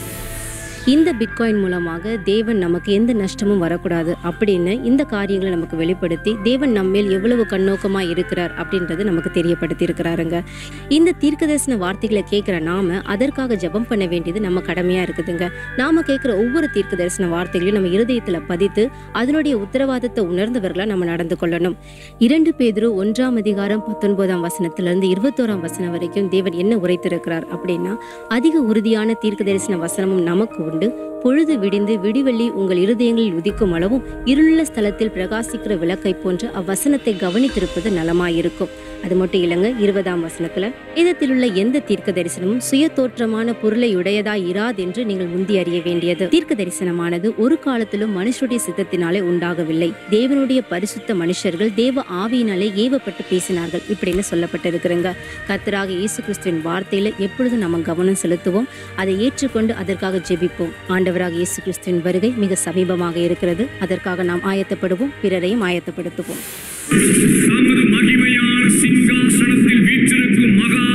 இந்த பிட்காயின் மூலமாக தேவன் நமக்கு எந்த நஷ்டமும் வரக்கூடாது அப்படின்னு இந்த காரியங்களை நமக்கு வெளிப்படுத்தி தேவன் நம்மேல் எவ்வளவு கண்ணோக்கமாக இருக்கிறார் அப்படின்றது நமக்கு தெரியப்படுத்தி இருக்கிறாருங்க இந்த தீர்க்கதரிசன வார்த்தைகளை கேட்குற நாம அதற்காக ஜெபம் பண்ண வேண்டியது நம்ம கடமையாக இருக்குதுங்க. நாம கேட்குற ஒவ்வொரு தீர்க்க தரிசன வார்த்தைகளையும் நம்ம இருதயத்தில் பதித்து அதனுடைய உத்தரவாதத்தை உணர்ந்தவர்களாக நம்ம நடந்து கொள்ளணும். இரண்டு பேதரு ஒன்றாம் அதிகாரம் பத்தொன்பதாம் வசனத்திலிருந்து இருபத்தோராம் வசனம் வரைக்கும் தேவன் என்ன உரைத்திருக்கிறார் அப்படின்னா அதிக உறுதியான தீர்க்க தரிசன வசனமும் நமக்கு உண்டு பொழுது விடிந்து விடிவெள்ளி உங்கள் இருதயங்களில் உதிக்கும் அளவும் இருளுள்ள ஸ்தலத்தில் பிரகாசிக்கிற விளக்கை போன்று அவ்வசனத்தை கவனித்திருப்பது நலமாயிருக்கும். அது மட்டும் இல்லைங்க இருபதாம் வசனத்துல வேதத்தில் உள்ள எந்த தீர்க்க தரிசனமும் சுய தோற்றமான பொருளை உடையதா இராது என்று நீங்கள் முந்தி அறிய வேண்டியது. தீர்க்க தரிசனமானது ஒரு காலத்திலும் மனுஷருடைய சித்தத்தினாலே உண்டாகவில்லை. தேவனுடைய பரிசுத்த மனுஷர்கள் தேவ ஆவியினாலே ஏவப்பட்டு பேசினார்கள். இப்படின்னு சொல்லப்பட்டிருக்கிறங்க? கத்தராக இயேசு கிறிஸ்துவின் வார்த்தையில எப்பொழுதும் நம்ம கவனம் செலுத்துவோம் அதை ஏற்றுக்கொண்டு அதற்காக ஜெபிப்போம். ஆண்டவராக இயேசு கிறிஸ்துவின் வருகை மிக சமீபமாக இருக்கிறது. அதற்காக நாம் ஆயத்தப்படுவோம் பிறரையும் ஆயத்தப்படுத்துவோம். சிங்காசனத்தில் வீற்றிருக்கும் மகா